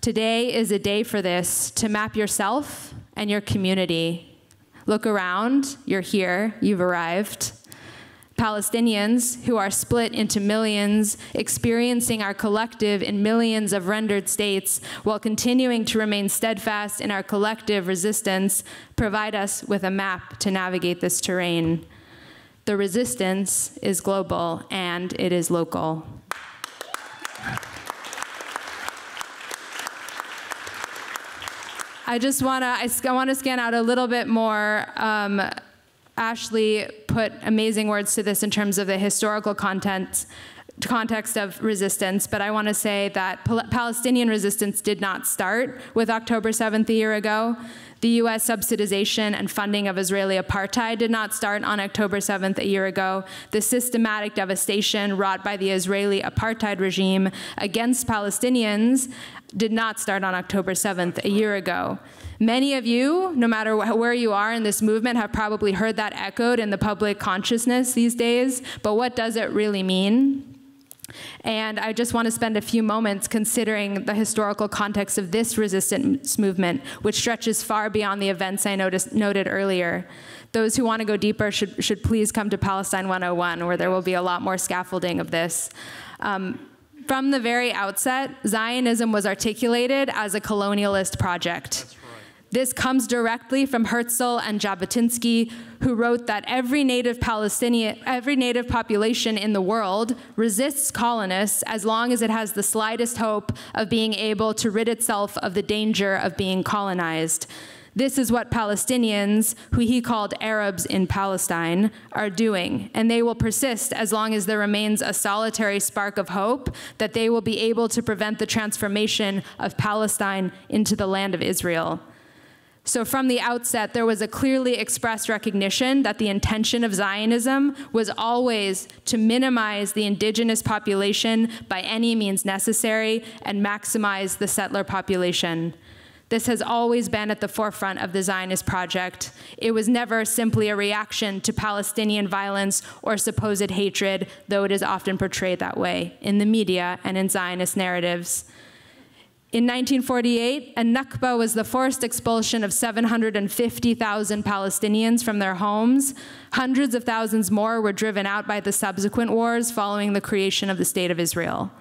Today is a day for this to map yourself and your community Look around, you're here, you've arrived. Palestinians who are split into millions, experiencing our collective in millions of rendered states while continuing to remain steadfast in our collective resistance, provide us with a map to navigate this terrain. The resistance is global and it is local. I just want to I, I want to scan out a little bit more. Um, Ashley put amazing words to this in terms of the historical content context of resistance, but I want to say that Palestinian resistance did not start with October 7th a year ago. The US subsidization and funding of Israeli apartheid did not start on October 7th a year ago. The systematic devastation wrought by the Israeli apartheid regime against Palestinians did not start on October 7th a year ago. Many of you, no matter where you are in this movement, have probably heard that echoed in the public consciousness these days, but what does it really mean? And I just want to spend a few moments considering the historical context of this resistance movement, which stretches far beyond the events I noticed, noted earlier. Those who want to go deeper should, should please come to Palestine 101, where there will be a lot more scaffolding of this. Um, from the very outset, Zionism was articulated as a colonialist project. This comes directly from Herzl and Jabotinsky, who wrote that every native Palestinian, every native population in the world resists colonists as long as it has the slightest hope of being able to rid itself of the danger of being colonized. This is what Palestinians, who he called Arabs in Palestine, are doing, and they will persist as long as there remains a solitary spark of hope that they will be able to prevent the transformation of Palestine into the land of Israel. So, from the outset, there was a clearly expressed recognition that the intention of Zionism was always to minimize the indigenous population by any means necessary and maximize the settler population. This has always been at the forefront of the Zionist project. It was never simply a reaction to Palestinian violence or supposed hatred, though it is often portrayed that way in the media and in Zionist narratives. In 1948, a Nakba was the forced expulsion of 750,000 Palestinians from their homes. Hundreds of thousands more were driven out by the subsequent wars following the creation of the State of Israel.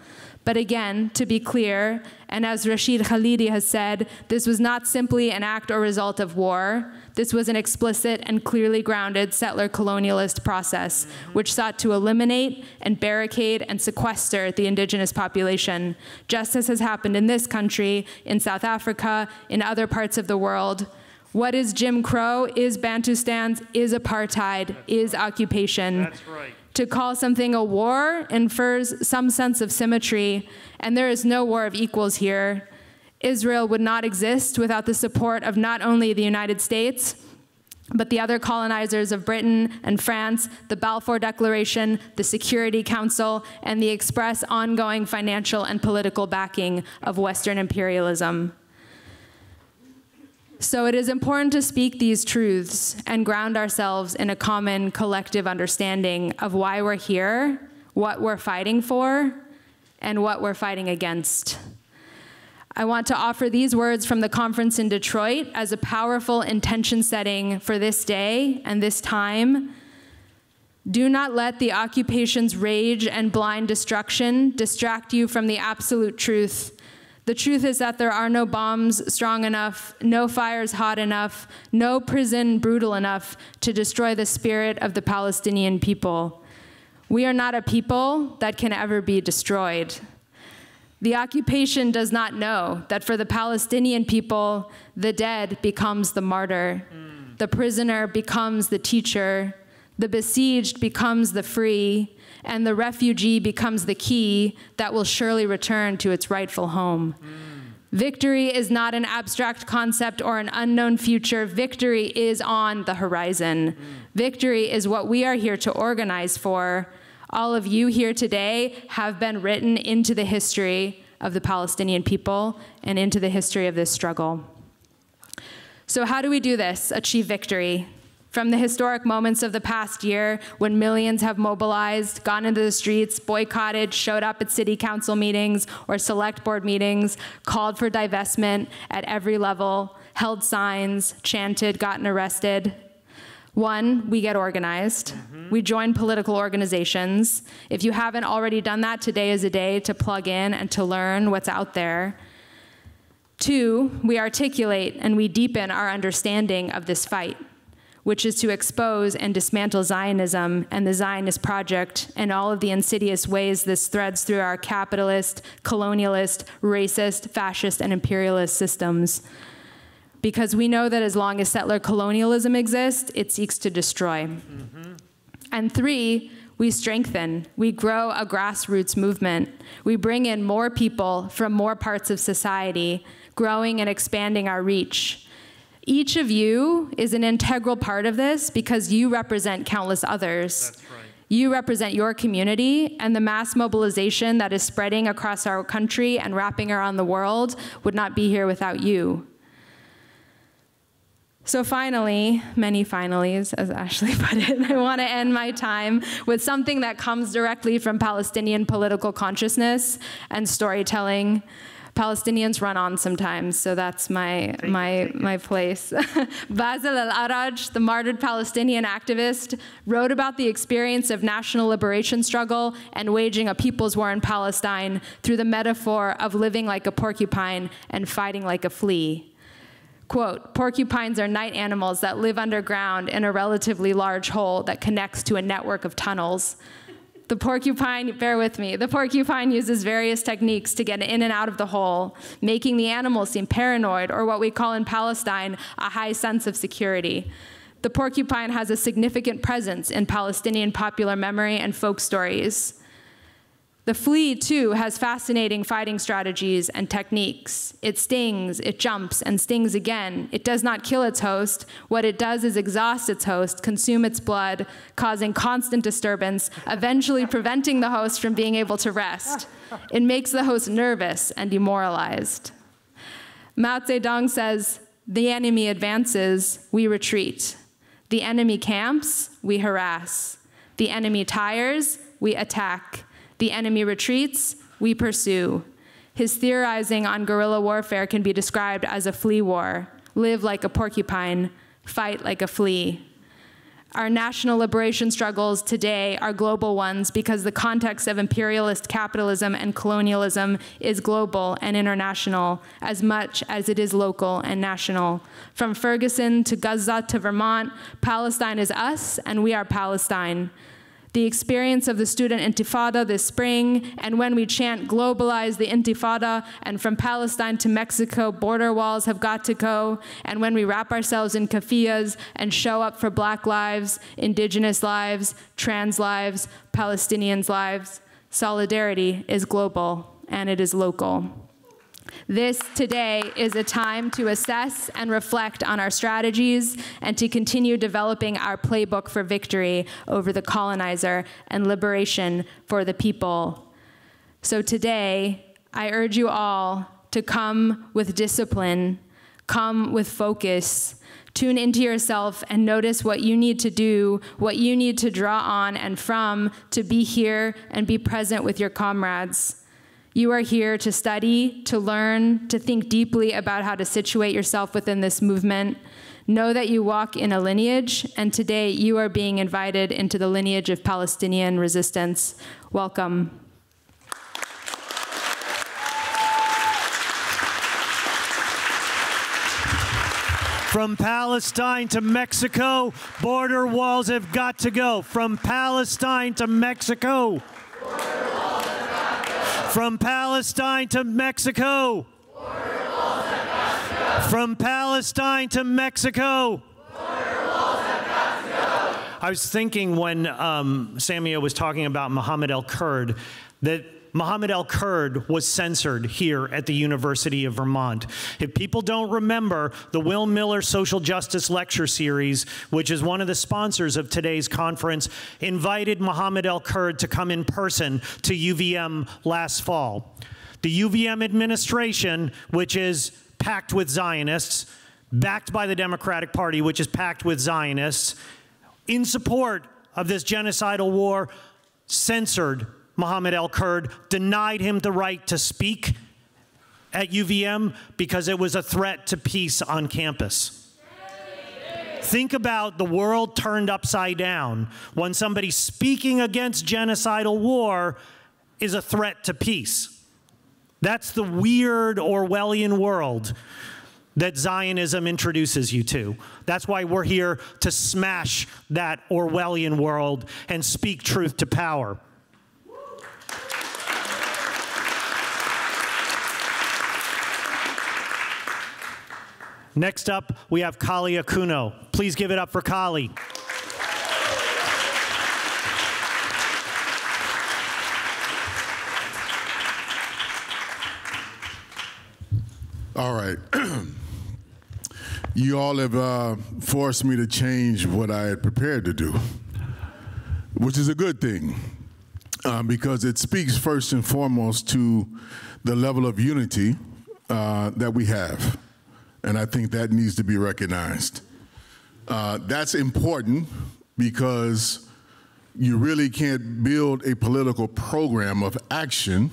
But again, to be clear, and as Rashid Khalidi has said, this was not simply an act or result of war. This was an explicit and clearly grounded settler colonialist process, which sought to eliminate and barricade and sequester the indigenous population, just as has happened in this country, in South Africa, in other parts of the world. What is Jim Crow, is Bantustans, is apartheid, is occupation. That's right. To call something a war infers some sense of symmetry, and there is no war of equals here. Israel would not exist without the support of not only the United States, but the other colonizers of Britain and France, the Balfour Declaration, the Security Council, and the express ongoing financial and political backing of Western imperialism. So it is important to speak these truths and ground ourselves in a common collective understanding of why we're here, what we're fighting for, and what we're fighting against. I want to offer these words from the conference in Detroit as a powerful intention setting for this day and this time. Do not let the occupation's rage and blind destruction distract you from the absolute truth the truth is that there are no bombs strong enough, no fires hot enough, no prison brutal enough to destroy the spirit of the Palestinian people. We are not a people that can ever be destroyed. The occupation does not know that for the Palestinian people, the dead becomes the martyr, mm. the prisoner becomes the teacher, the besieged becomes the free, and the refugee becomes the key that will surely return to its rightful home. Victory is not an abstract concept or an unknown future. Victory is on the horizon. Mm. Victory is what we are here to organize for. All of you here today have been written into the history of the Palestinian people and into the history of this struggle. So, how do we do this, achieve victory? From the historic moments of the past year when millions have mobilized, gone into the streets, boycotted, showed up at city council meetings or select board meetings, called for divestment at every level, held signs, chanted, gotten arrested. One, we get organized. Mm-hmm. We join political organizations. If you haven't already done that, today is a day to plug in and to learn what's out there. Two, we articulate and we deepen our understanding of this fight which is to expose and dismantle Zionism and the Zionist project and all of the insidious ways this threads through our capitalist, colonialist, racist, fascist, and imperialist systems. Because we know that as long as settler colonialism exists, it seeks to destroy. Mm-hmm. And three, we strengthen, we grow a grassroots movement. We bring in more people from more parts of society, growing and expanding our reach. Each of you is an integral part of this because you represent countless others. That's right. You represent your community, and the mass mobilization that is spreading across our country and wrapping around the world would not be here without you. So, finally, many finallys, as Ashley put it, I want to end my time with something that comes directly from Palestinian political consciousness and storytelling. Palestinians run on sometimes, so that's my my my place. Basil al-Araj, the martyred Palestinian activist, wrote about the experience of national liberation struggle and waging a people's war in Palestine through the metaphor of living like a porcupine and fighting like a flea. Quote, porcupines are night animals that live underground in a relatively large hole that connects to a network of tunnels. The porcupine, bear with me, the porcupine uses various techniques to get in and out of the hole, making the animal seem paranoid, or what we call in Palestine a high sense of security. The porcupine has a significant presence in Palestinian popular memory and folk stories. The flea, too, has fascinating fighting strategies and techniques. It stings, it jumps, and stings again. It does not kill its host. What it does is exhaust its host, consume its blood, causing constant disturbance, eventually preventing the host from being able to rest. It makes the host nervous and demoralized. Mao Zedong says, The enemy advances, we retreat. The enemy camps, we harass. The enemy tires, we attack. The enemy retreats, we pursue. His theorizing on guerrilla warfare can be described as a flea war live like a porcupine, fight like a flea. Our national liberation struggles today are global ones because the context of imperialist capitalism and colonialism is global and international as much as it is local and national. From Ferguson to Gaza to Vermont, Palestine is us and we are Palestine the experience of the student intifada this spring, and when we chant globalize the intifada, and from Palestine to Mexico, border walls have got to go, and when we wrap ourselves in kafiyas and show up for black lives, indigenous lives, trans lives, Palestinians' lives, solidarity is global and it is local. This today is a time to assess and reflect on our strategies and to continue developing our playbook for victory over the colonizer and liberation for the people. So today, I urge you all to come with discipline, come with focus, tune into yourself and notice what you need to do, what you need to draw on and from to be here and be present with your comrades. You are here to study, to learn, to think deeply about how to situate yourself within this movement. Know that you walk in a lineage, and today you are being invited into the lineage of Palestinian resistance. Welcome. From Palestine to Mexico, border walls have got to go. From Palestine to Mexico. From Palestine to Mexico. From Palestine to Mexico. I was thinking when um, Samia was talking about Mohammed El Kurd that Mohammed El Kurd was censored here at the University of Vermont. If people don't remember, the Will Miller Social Justice Lecture Series, which is one of the sponsors of today's conference, invited Mohammed El Kurd to come in person to UVM last fall. The UVM administration, which is packed with Zionists, backed by the Democratic Party, which is packed with Zionists, in support of this genocidal war, censored Mohammed El Kurd, denied him the right to speak at UVM because it was a threat to peace on campus. Think about the world turned upside down when somebody speaking against genocidal war is a threat to peace. That's the weird Orwellian world that Zionism introduces you to. That's why we're here to smash that Orwellian world and speak truth to power. Next up, we have Kali Akuno. Please give it up for Kali. All right. you all have uh, forced me to change what I had prepared to do, which is a good thing uh, because it speaks first and foremost to the level of unity uh, that we have and I think that needs to be recognized. Uh, that's important because you really can't build a political program of action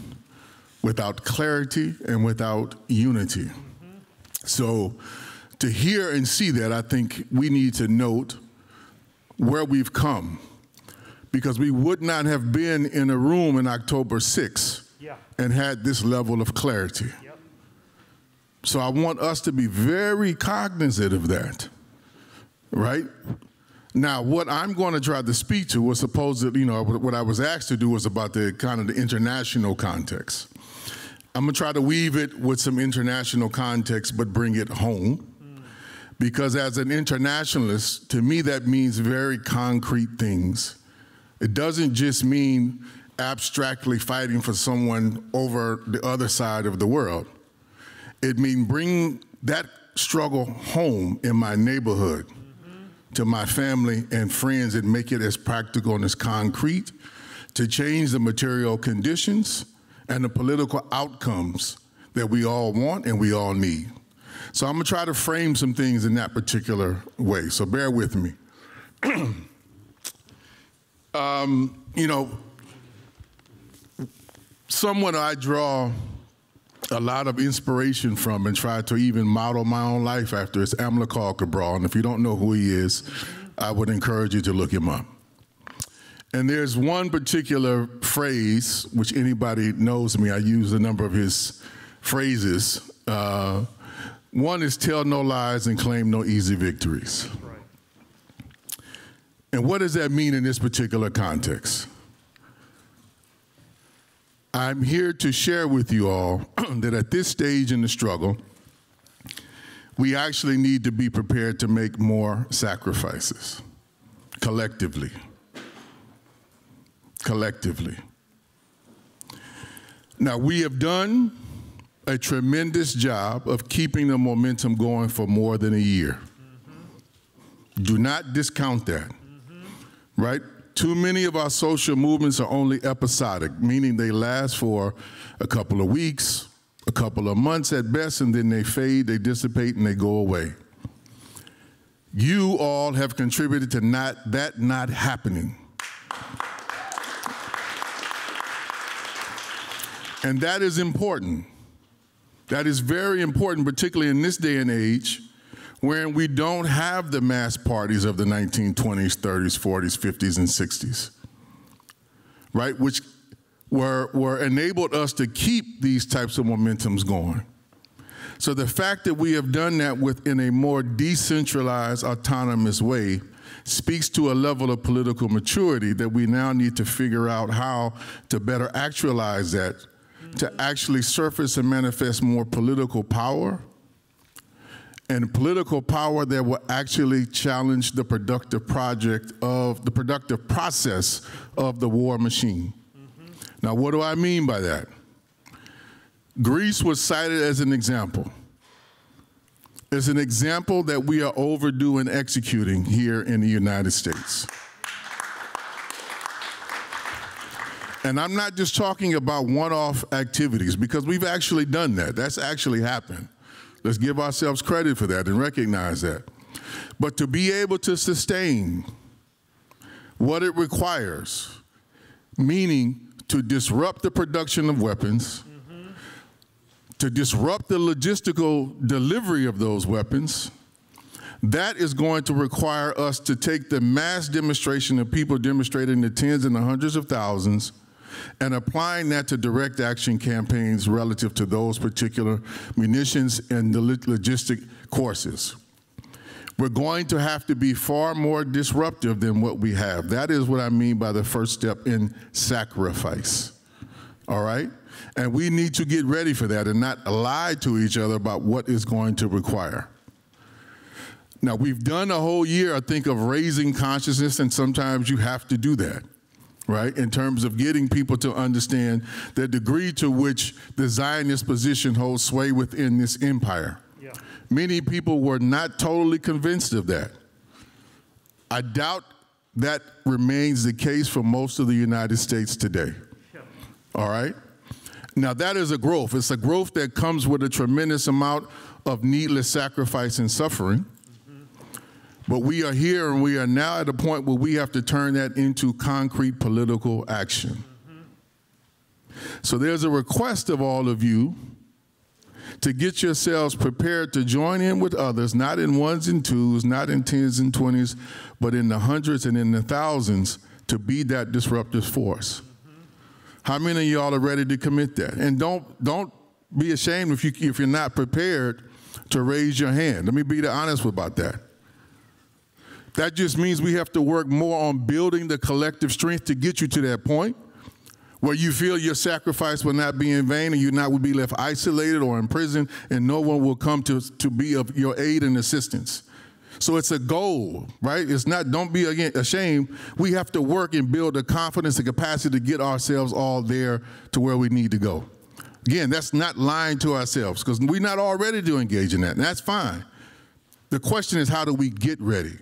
without clarity and without unity. So, to hear and see that, I think we need to note where we've come because we would not have been in a room in October 6th yeah. and had this level of clarity. So I want us to be very cognizant of that, right? Now, what I'm going to try to speak to was supposedly, you know, what I was asked to do was about the kind of the international context. I'm going to try to weave it with some international context, but bring it home. Because as an internationalist, to me, that means very concrete things. It doesn't just mean abstractly fighting for someone over the other side of the world. It means bring that struggle home in my neighborhood to my family and friends and make it as practical and as concrete to change the material conditions and the political outcomes that we all want and we all need. So I'm gonna try to frame some things in that particular way. So bear with me. um, you know, somewhat I draw a lot of inspiration from and tried to even model my own life after is Amilcar Cabral. And if you don't know who he is, I would encourage you to look him up. And there's one particular phrase, which anybody knows me, I use a number of his phrases. Uh, one is tell no lies and claim no easy victories. Right. And what does that mean in this particular context? I'm here to share with you all that at this stage in the struggle, we actually need to be prepared to make more sacrifices collectively collectively. Now, we have done a tremendous job of keeping the momentum going for more than a year. Mm-hmm. Do not discount that, mm-hmm. right? Too many of our social movements are only episodic, meaning they last for a couple of weeks, a couple of months at best, and then they fade, they dissipate, and they go away. You all have contributed to not that not happening. And that is important. That is very important, particularly in this day and age, wherein we don't have the mass parties of the 1920s, 30s, 40s, 50s, and 60s, right? Which were, were enabled us to keep these types of momentums going. So the fact that we have done that within a more decentralized, autonomous way speaks to a level of political maturity that we now need to figure out how to better actualize that to actually surface and manifest more political power and political power that will actually challenge the productive project of the productive process of the war machine. Mm-hmm. Now, what do I mean by that? Greece was cited as an example. As an example that we are overdue in executing here in the United States. And I'm not just talking about one off activities because we've actually done that. That's actually happened. Let's give ourselves credit for that and recognize that. But to be able to sustain what it requires, meaning to disrupt the production of weapons, to disrupt the logistical delivery of those weapons, that is going to require us to take the mass demonstration of people demonstrating the tens and the hundreds of thousands and applying that to direct action campaigns relative to those particular munitions and the logistic courses. We're going to have to be far more disruptive than what we have. That is what I mean by the first step in sacrifice. All right? And we need to get ready for that and not lie to each other about what is going to require. Now, we've done a whole year, I think, of raising consciousness, and sometimes you have to do that right, in terms of getting people to understand the degree to which the Zionist position holds sway within this empire. Yeah. Many people were not totally convinced of that. I doubt that remains the case for most of the United States today. Yeah. All right? Now, that is a growth. It's a growth that comes with a tremendous amount of needless sacrifice and suffering. But we are here and we are now at a point where we have to turn that into concrete political action. So there's a request of all of you to get yourselves prepared to join in with others, not in ones and twos, not in tens and twenties, but in the hundreds and in the thousands to be that disruptive force. How many of y'all are ready to commit that? And don't don't be ashamed if you if you're not prepared to raise your hand. Let me be honest about that. That just means we have to work more on building the collective strength to get you to that point where you feel your sacrifice will not be in vain and you not will be left isolated or in prison and no one will come to, to be of your aid and assistance. So it's a goal, right? It's not, don't be ashamed. We have to work and build the confidence and capacity to get ourselves all there to where we need to go. Again, that's not lying to ourselves because we're not all ready to engage in that, and that's fine. The question is, how do we get ready?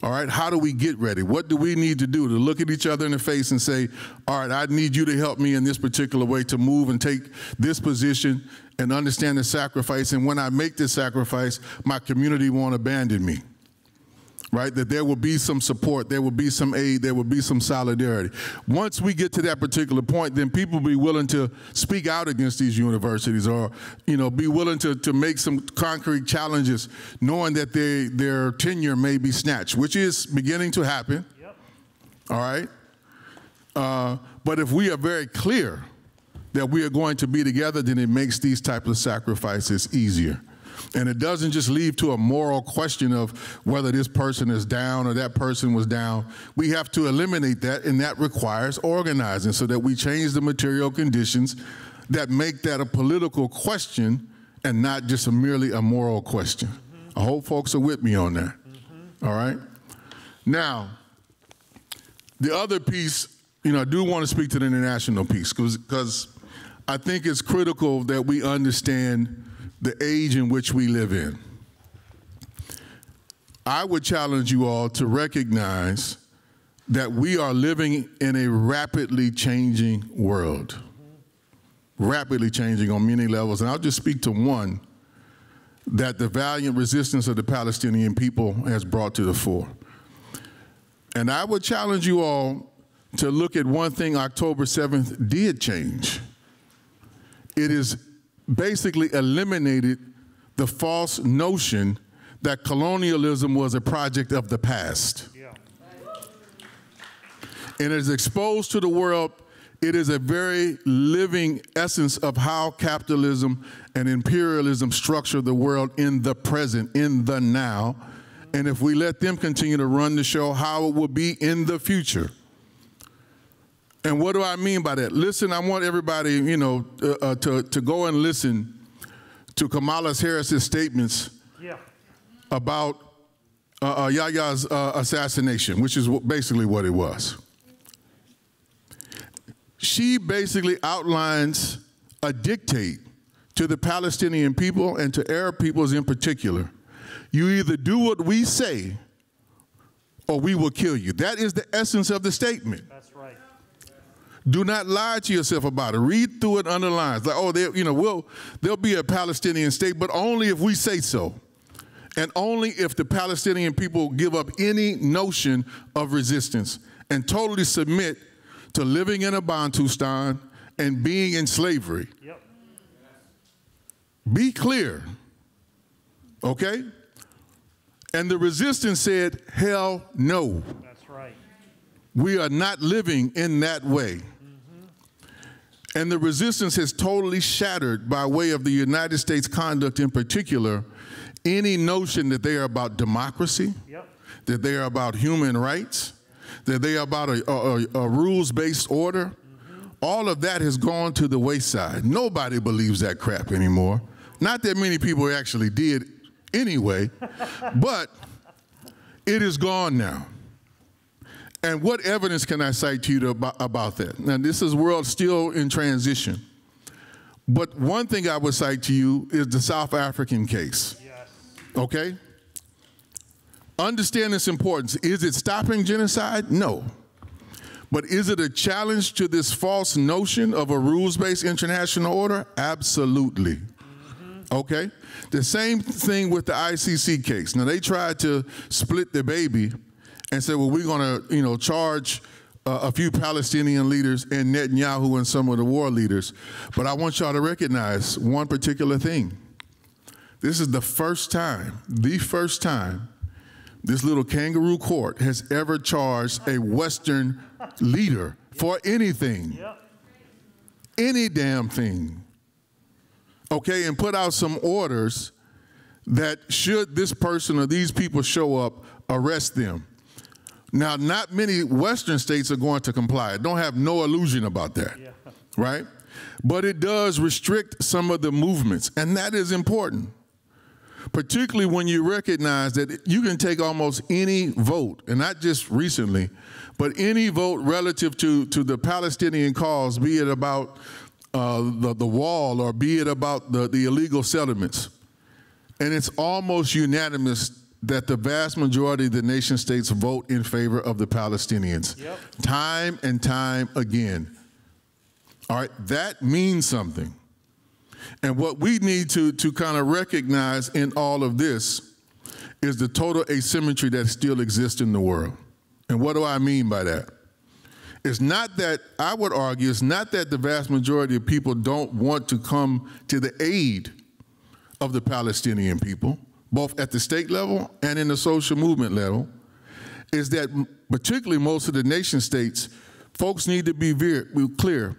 All right, how do we get ready? What do we need to do to look at each other in the face and say, all right, I need you to help me in this particular way to move and take this position and understand the sacrifice. And when I make this sacrifice, my community won't abandon me. Right? That there will be some support, there will be some aid, there will be some solidarity. Once we get to that particular point, then people will be willing to speak out against these universities or, you know, be willing to, to make some concrete challenges, knowing that they, their tenure may be snatched, which is beginning to happen. Yep. All right? Uh, but if we are very clear that we are going to be together, then it makes these types of sacrifices easier. And it doesn't just leave to a moral question of whether this person is down or that person was down. We have to eliminate that, and that requires organizing so that we change the material conditions that make that a political question and not just a merely a moral question. Mm-hmm. I hope folks are with me on that. Mm-hmm. All right? Now, the other piece, you know, I do want to speak to the international piece because I think it's critical that we understand the age in which we live in. I would challenge you all to recognize that we are living in a rapidly changing world. Rapidly changing on many levels. And I'll just speak to one that the valiant resistance of the Palestinian people has brought to the fore. And I would challenge you all to look at one thing October 7th did change. It is basically eliminated the false notion that colonialism was a project of the past. Yeah. And as exposed to the world, it is a very living essence of how capitalism and imperialism structure the world in the present, in the now. And if we let them continue to run the show, how it will be in the future. And what do I mean by that? Listen, I want everybody, you know, uh, uh, to, to go and listen to Kamala Harris's statements yeah. about uh, uh, Yahya's uh, assassination, which is basically what it was. She basically outlines a dictate to the Palestinian people and to Arab peoples in particular. You either do what we say or we will kill you. That is the essence of the statement. Do not lie to yourself about it. Read through it underlines. Like, oh, you know, we'll, there'll be a Palestinian state, but only if we say so. And only if the Palestinian people give up any notion of resistance and totally submit to living in a Bantustan and being in slavery. Yep. Be clear. Okay? And the resistance said, hell no. We are not living in that way. And the resistance has totally shattered, by way of the United States conduct in particular, any notion that they are about democracy, yep. that they are about human rights, that they are about a, a, a rules based order. Mm-hmm. All of that has gone to the wayside. Nobody believes that crap anymore. Not that many people actually did anyway, but it is gone now. And what evidence can I cite to you to, about, about that? Now, this is world still in transition. But one thing I would cite to you is the South African case. Yes. Okay? Understand its importance. Is it stopping genocide? No. But is it a challenge to this false notion of a rules based international order? Absolutely. Mm-hmm. Okay? The same thing with the ICC case. Now, they tried to split the baby and said, well, we're going to, you know, charge uh, a few Palestinian leaders and Netanyahu and some of the war leaders. But I want y'all to recognize one particular thing. This is the first time, the first time, this little kangaroo court has ever charged a Western leader for anything. Yep. Any damn thing. Okay, and put out some orders that should this person or these people show up, arrest them. Now, not many Western states are going to comply. Don't have no illusion about that, yeah. right? But it does restrict some of the movements, and that is important. Particularly when you recognize that you can take almost any vote, and not just recently, but any vote relative to, to the Palestinian cause, be it about uh, the, the wall or be it about the, the illegal settlements. And it's almost unanimous that the vast majority of the nation states vote in favor of the Palestinians. Yep. Time and time again. All right, that means something. And what we need to, to kind of recognize in all of this is the total asymmetry that still exists in the world. And what do I mean by that? It's not that, I would argue, it's not that the vast majority of people don't want to come to the aid of the Palestinian people, both at the state level and in the social movement level, is that particularly most of the nation states, folks need to be clear.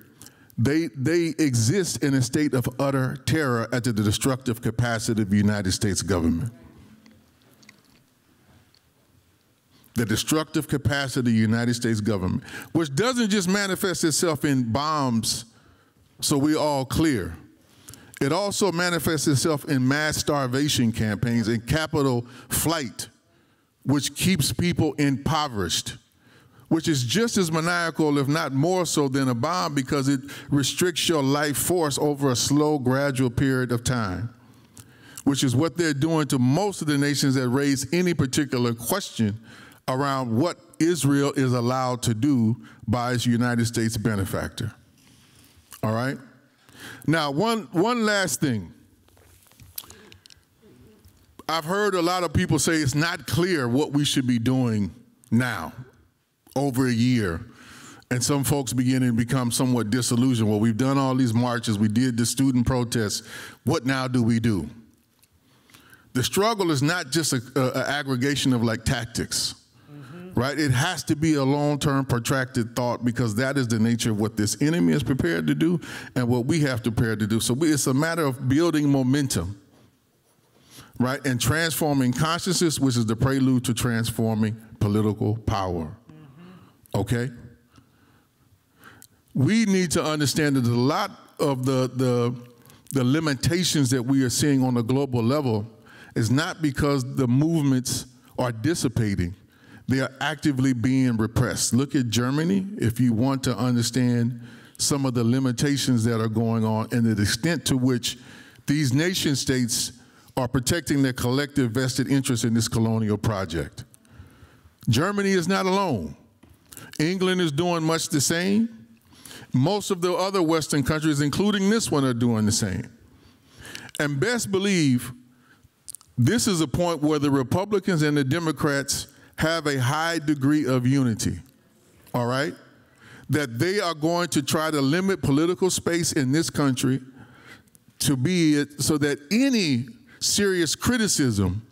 They, they exist in a state of utter terror at the destructive capacity of the United States government. the destructive capacity of the United States government, which doesn't just manifest itself in bombs, so we all clear. It also manifests itself in mass starvation campaigns and capital flight, which keeps people impoverished, which is just as maniacal, if not more so, than a bomb because it restricts your life force over a slow, gradual period of time, which is what they're doing to most of the nations that raise any particular question around what Israel is allowed to do by its United States benefactor. All right? Now, one, one last thing. I've heard a lot of people say it's not clear what we should be doing now, over a year. And some folks beginning to become somewhat disillusioned. Well, we've done all these marches, we did the student protests. What now do we do? The struggle is not just an aggregation of like tactics right? It has to be a long term, protracted thought because that is the nature of what this enemy is prepared to do and what we have prepared to do. So we, it's a matter of building momentum, right? And transforming consciousness, which is the prelude to transforming political power. Mm-hmm. Okay? We need to understand that a lot of the, the, the limitations that we are seeing on a global level is not because the movements are dissipating they are actively being repressed. Look at Germany if you want to understand some of the limitations that are going on and the extent to which these nation states are protecting their collective vested interest in this colonial project. Germany is not alone. England is doing much the same. Most of the other Western countries, including this one, are doing the same. And best believe this is a point where the Republicans and the Democrats have a high degree of unity, all right? That they are going to try to limit political space in this country to be it so that any serious criticism,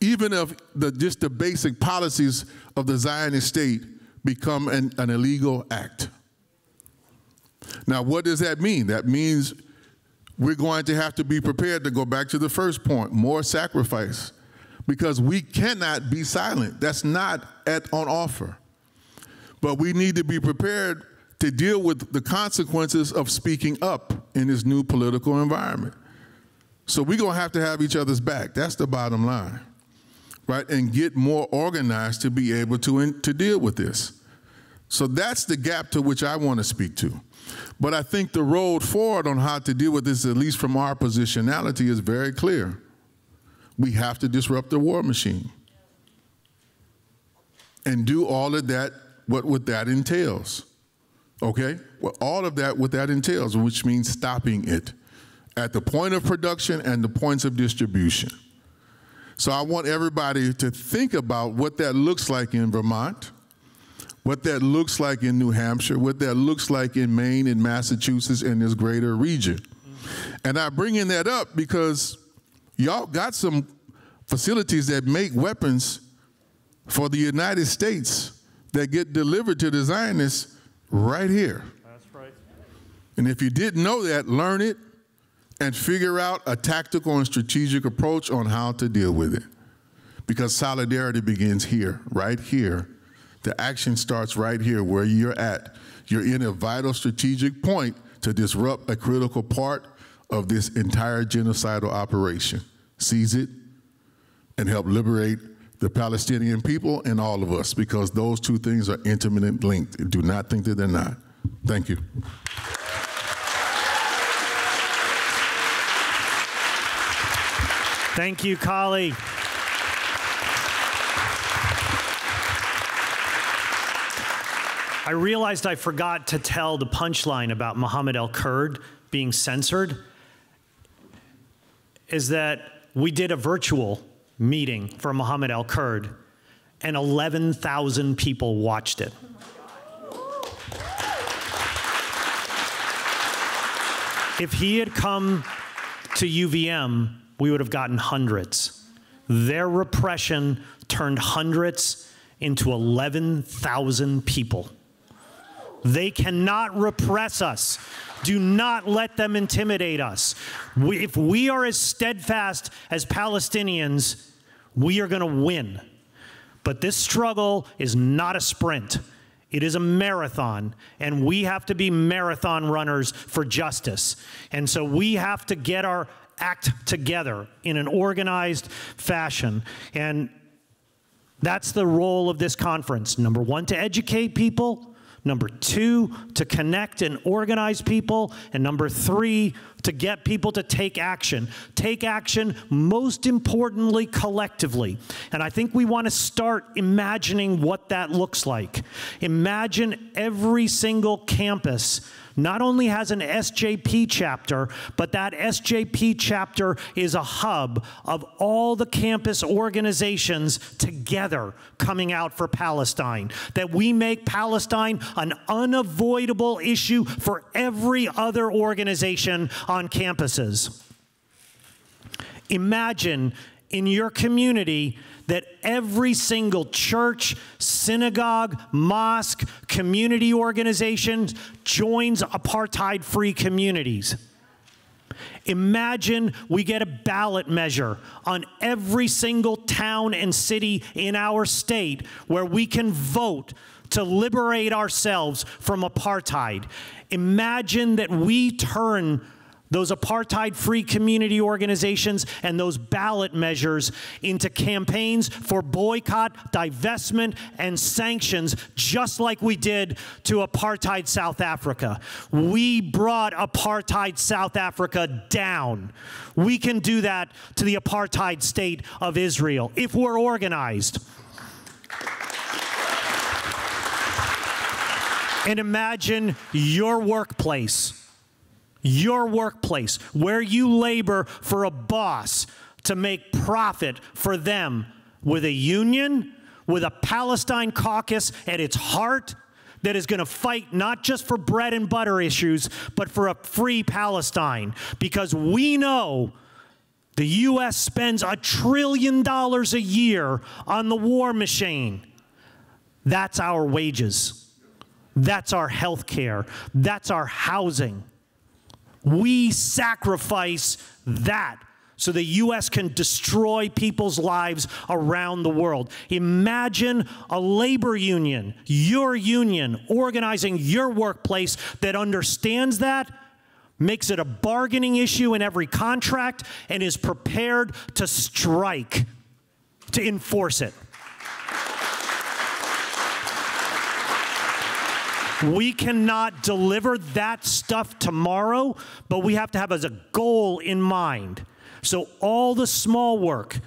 even of the, just the basic policies of the Zionist state, become an, an illegal act. Now, what does that mean? That means we're going to have to be prepared to go back to the first point more sacrifice because we cannot be silent. That's not at, on offer. But we need to be prepared to deal with the consequences of speaking up in this new political environment. So we're going to have to have each other's back. That's the bottom line, right? And get more organized to be able to, in, to deal with this. So that's the gap to which I want to speak to. But I think the road forward on how to deal with this, at least from our positionality, is very clear we have to disrupt the war machine and do all of that, what, what that entails. Okay? Well, all of that, what that entails, which means stopping it at the point of production and the points of distribution. So I want everybody to think about what that looks like in Vermont, what that looks like in New Hampshire, what that looks like in Maine and Massachusetts and this greater region. And I bring in that up because y'all got some facilities that make weapons for the United States that get delivered to the Zionists right here. That's right. And if you didn't know that, learn it and figure out a tactical and strategic approach on how to deal with it. Because solidarity begins here, right here. The action starts right here where you're at. You're in a vital strategic point to disrupt a critical part of this entire genocidal operation seize it, and help liberate the Palestinian people and all of us because those two things are intimately linked. Do not think that they're not. Thank you. Thank you, Kali. I realized I forgot to tell the punchline about Mohammed El Kurd being censored is that we did a virtual meeting for Mohammed El Kurd, and 11,000 people watched it. If he had come to UVM, we would have gotten hundreds. Their repression turned hundreds into 11,000 people. They cannot repress us. Do not let them intimidate us. We, if we are as steadfast as Palestinians, we are going to win. But this struggle is not a sprint. It is a marathon, and we have to be marathon runners for justice. And so we have to get our act together in an organized fashion. And that's the role of this conference. Number one, to educate people. Number two, to connect and organize people. And number three, to get people to take action. Take action, most importantly, collectively. And I think we want to start imagining what that looks like. Imagine every single campus not only has an SJP chapter, but that SJP chapter is a hub of all the campus organizations together coming out for Palestine. That we make Palestine an unavoidable issue for every other organization on campuses. Imagine in your community that every single church, synagogue, mosque, community organization joins apartheid free communities. Imagine we get a ballot measure on every single town and city in our state where we can vote to liberate ourselves from apartheid. Imagine that we turn those apartheid free community organizations and those ballot measures into campaigns for boycott, divestment, and sanctions, just like we did to apartheid South Africa. We brought apartheid South Africa down. We can do that to the apartheid state of Israel if we're organized. And imagine your workplace your workplace, where you labor for a boss to make profit for them with a union, with a Palestine caucus at its heart that is going to fight not just for bread and butter issues, but for a free Palestine. Because we know the U.S. spends a trillion dollars a year on the war machine. That's our wages. That's our health care. That's our housing. We sacrifice that so the U.S. can destroy people's lives around the world. Imagine a labor union, your union, organizing your workplace that understands that, makes it a bargaining issue in every contract, and is prepared to strike to enforce it. We cannot deliver that stuff tomorrow, but we have to have as a goal in mind. So all the small work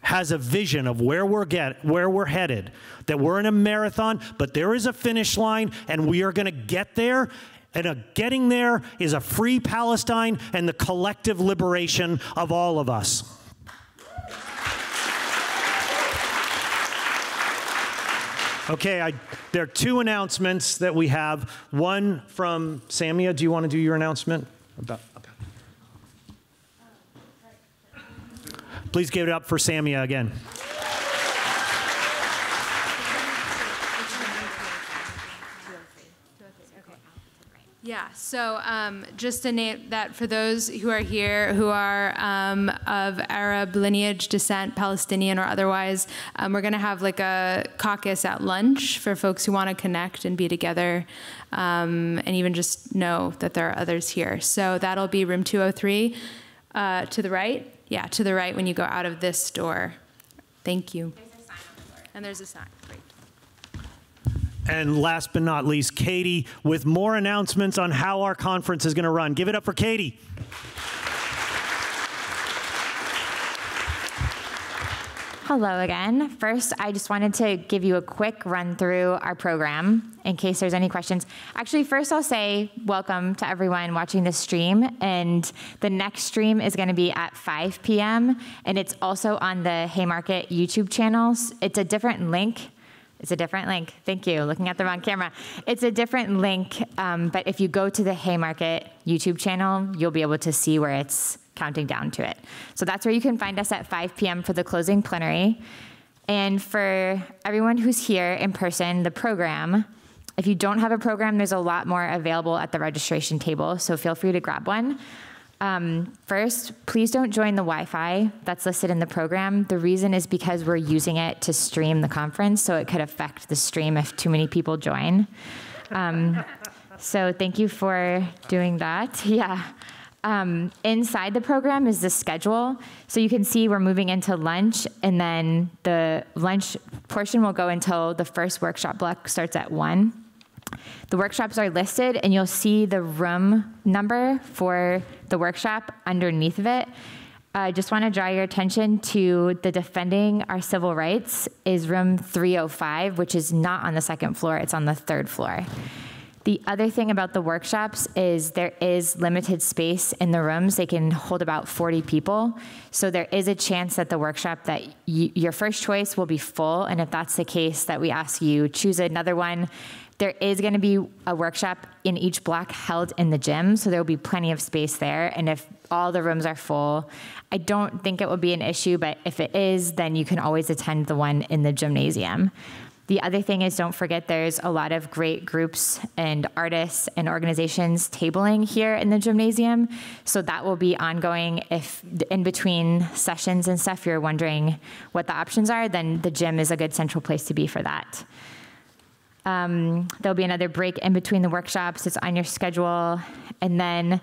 has a vision of where we're get where we're headed. That we're in a marathon, but there is a finish line and we are going to get there. And a getting there is a free Palestine and the collective liberation of all of us. Okay, I, there are two announcements that we have. One from Samia. Do you want to do your announcement? About, okay. Please give it up for Samia again. Yeah, so um, just to name that for those who are here who are um, of Arab lineage, descent, Palestinian or otherwise, um, we're going to have like a caucus at lunch for folks who want to connect and be together um, and even just know that there are others here. So that'll be room 203 uh, to the right. Yeah, to the right when you go out of this door. Thank you. And there's a sign. And last but not least, Katie with more announcements on how our conference is going to run. Give it up for Katie. Hello again. First, I just wanted to give you a quick run through our program in case there's any questions. Actually, first I'll say welcome to everyone watching this stream. And the next stream is going to be at 5 p.m. And it's also on the Haymarket YouTube channels. It's a different link. It's a different link. Thank you. Looking at the wrong camera. It's a different link, um, but if you go to the Haymarket YouTube channel, you'll be able to see where it's counting down to it. So that's where you can find us at 5 p.m. for the closing plenary. And for everyone who's here in person, the program, if you don't have a program, there's a lot more available at the registration table, so feel free to grab one. Um, first, please don't join the Wi Fi that's listed in the program. The reason is because we're using it to stream the conference, so it could affect the stream if too many people join. Um, so, thank you for doing that. Yeah. Um, inside the program is the schedule. So you can see we're moving into lunch, and then the lunch portion will go until the first workshop block starts at 1. The workshops are listed, and you'll see the room number for the workshop underneath of it. I just want to draw your attention to the Defending Our Civil Rights is room 305, which is not on the second floor, it's on the third floor. The other thing about the workshops is there is limited space in the rooms. They can hold about 40 people. So there is a chance that the workshop that your first choice will be full. And if that's the case, that we ask you choose another one. There is going to be a workshop in each block held in the gym, so there will be plenty of space there. And if all the rooms are full, I don't think it will be an issue, but if it is, then you can always attend the one in the gymnasium. The other thing is don't forget there's a lot of great groups and artists and organizations tabling here in the gymnasium. So that will be ongoing. If in between sessions and stuff you're wondering what the options are, then the gym is a good central place to be for that. Um, there'll be another break in between the workshops. It's on your schedule. And then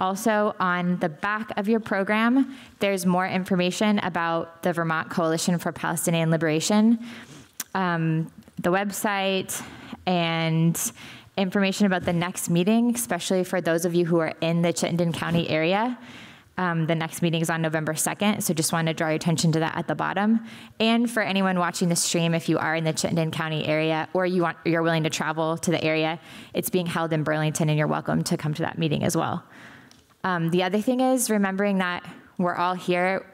also on the back of your program, there's more information about the Vermont Coalition for Palestinian Liberation um, the website and information about the next meeting, especially for those of you who are in the Chittenden County area. Um, the next meeting is on November 2nd, so just want to draw your attention to that at the bottom. And for anyone watching the stream, if you are in the Chittenden County area or you want, you're willing to travel to the area, it's being held in Burlington, and you're welcome to come to that meeting as well. Um, the other thing is remembering that we're all here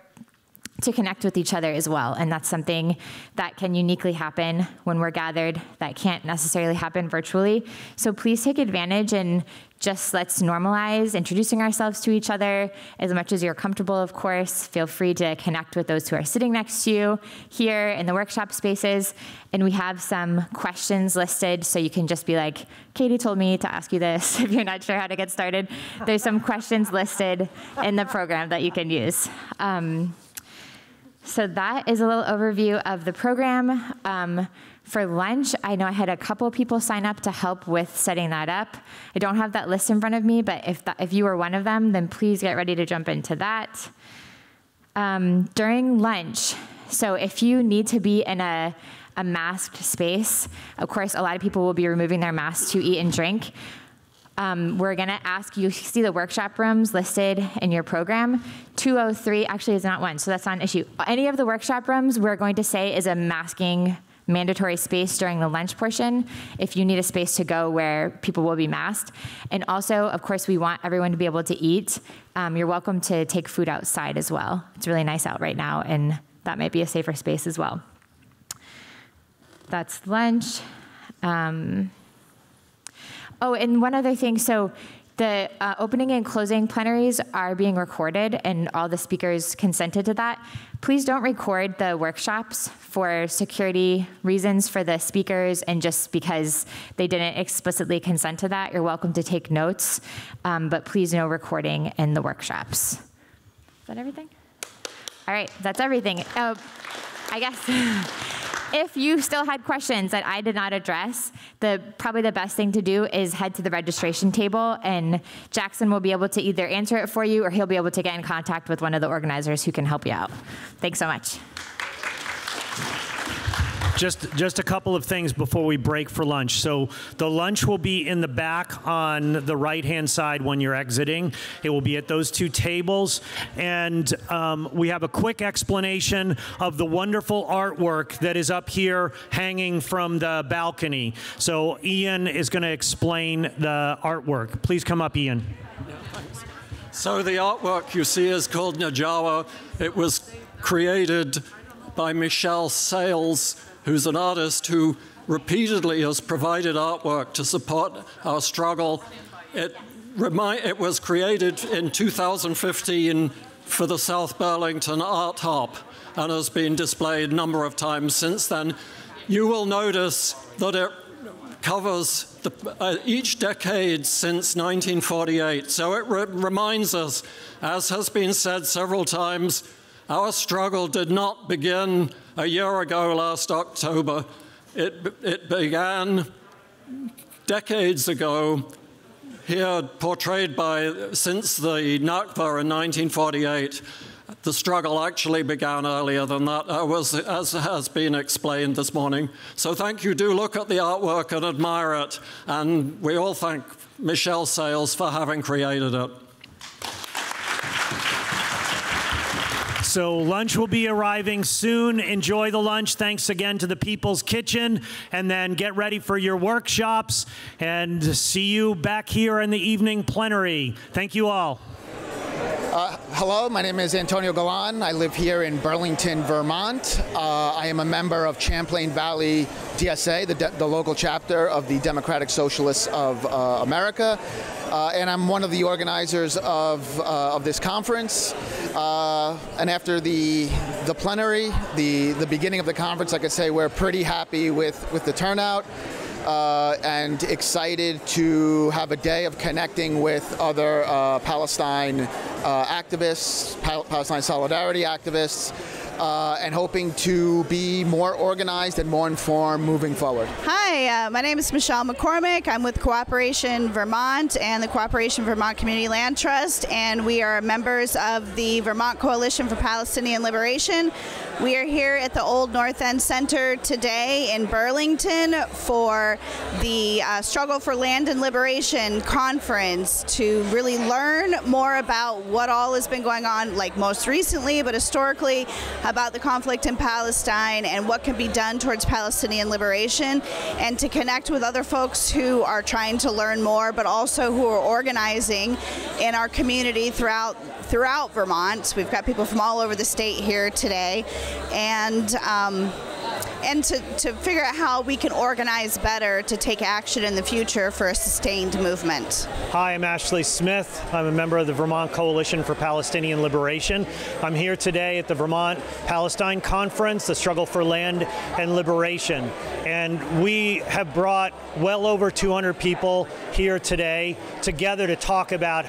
to connect with each other as well. And that's something that can uniquely happen when we're gathered that can't necessarily happen virtually. So please take advantage and just let's normalize introducing ourselves to each other as much as you're comfortable, of course. Feel free to connect with those who are sitting next to you here in the workshop spaces. And we have some questions listed, so you can just be like, Katie told me to ask you this if you're not sure how to get started. There's some questions listed in the program that you can use. Um, so that is a little overview of the program. Um, for lunch, I know I had a couple people sign up to help with setting that up. I don't have that list in front of me, but if, that, if you were one of them, then please get ready to jump into that. Um, during lunch, so if you need to be in a, a masked space, of course, a lot of people will be removing their masks to eat and drink. Um, we're going to ask you see the workshop rooms listed in your program. 203 actually is not one, so that's not an issue. Any of the workshop rooms we're going to say is a masking mandatory space during the lunch portion if you need a space to go where people will be masked. And also, of course, we want everyone to be able to eat. Um, you're welcome to take food outside as well. It's really nice out right now, and that might be a safer space as well. That's lunch. Um, Oh, and one other thing. So the uh, opening and closing plenaries are being recorded, and all the speakers consented to that. Please don't record the workshops for security reasons for the speakers and just because they didn't explicitly consent to that. You're welcome to take notes, um, but please no recording in the workshops. Is that everything? All right, that's everything. Uh, I guess. if you still had questions that I did not address, the probably the best thing to do is head to the registration table and Jackson will be able to either answer it for you or he'll be able to get in contact with one of the organizers who can help you out. Thanks so much. Just, just a couple of things before we break for lunch. So the lunch will be in the back on the right-hand side when you're exiting. It will be at those two tables. And um, we have a quick explanation of the wonderful artwork that is up here hanging from the balcony. So Ian is going to explain the artwork. Please come up, Ian. So the artwork you see is called Najawa. It was created by Michelle Sales, who's an artist who repeatedly has provided artwork to support our struggle. It, it was created in 2015 for the South Burlington Art Hop and has been displayed a number of times since then. You will notice that it covers the, uh, each decade since 1948. So it re reminds us, as has been said several times, our struggle did not begin a year ago last October. It, it began decades ago, here portrayed by, since the Nakba in 1948. The struggle actually began earlier than that, uh, was, as has been explained this morning. So thank you. Do look at the artwork and admire it. And we all thank Michelle Sales for having created it. So lunch will be arriving soon. Enjoy the lunch. Thanks again to the People's Kitchen. And then get ready for your workshops and see you back here in the evening plenary. Thank you all. Uh, hello, my name is Antonio Galan. I live here in Burlington, Vermont. Uh, I am a member of Champlain Valley DSA, the, the local chapter of the Democratic Socialists of uh, America. Uh, and I'm one of the organizers of, uh, of this conference. Uh, and after the, the plenary, the, the beginning of the conference, I say, we're pretty happy with, with the turnout uh, and excited to have a day of connecting with other uh, Palestine uh, activists, Pal Palestine solidarity activists, uh, and hoping to be more organized and more informed moving forward. Hi, uh, my name is Michelle McCormick. I'm with Cooperation Vermont and the Cooperation Vermont Community Land Trust, and we are members of the Vermont Coalition for Palestinian Liberation. We are here at the Old North End Center today in Burlington for the uh, Struggle for Land and Liberation conference to really learn more about what all has been going on, like most recently, but historically, about the conflict in Palestine and what can be done towards Palestinian liberation, and to connect with other folks who are trying to learn more, but also who are organizing in our community throughout throughout Vermont. We've got people from all over the state here today, and. Um, and to, to figure out how we can organize better to take action in the future for a sustained movement. Hi, I'm Ashley Smith. I'm a member of the Vermont Coalition for Palestinian Liberation. I'm here today at the Vermont Palestine Conference, the struggle for land and liberation. And we have brought well over 200 people here today together to talk about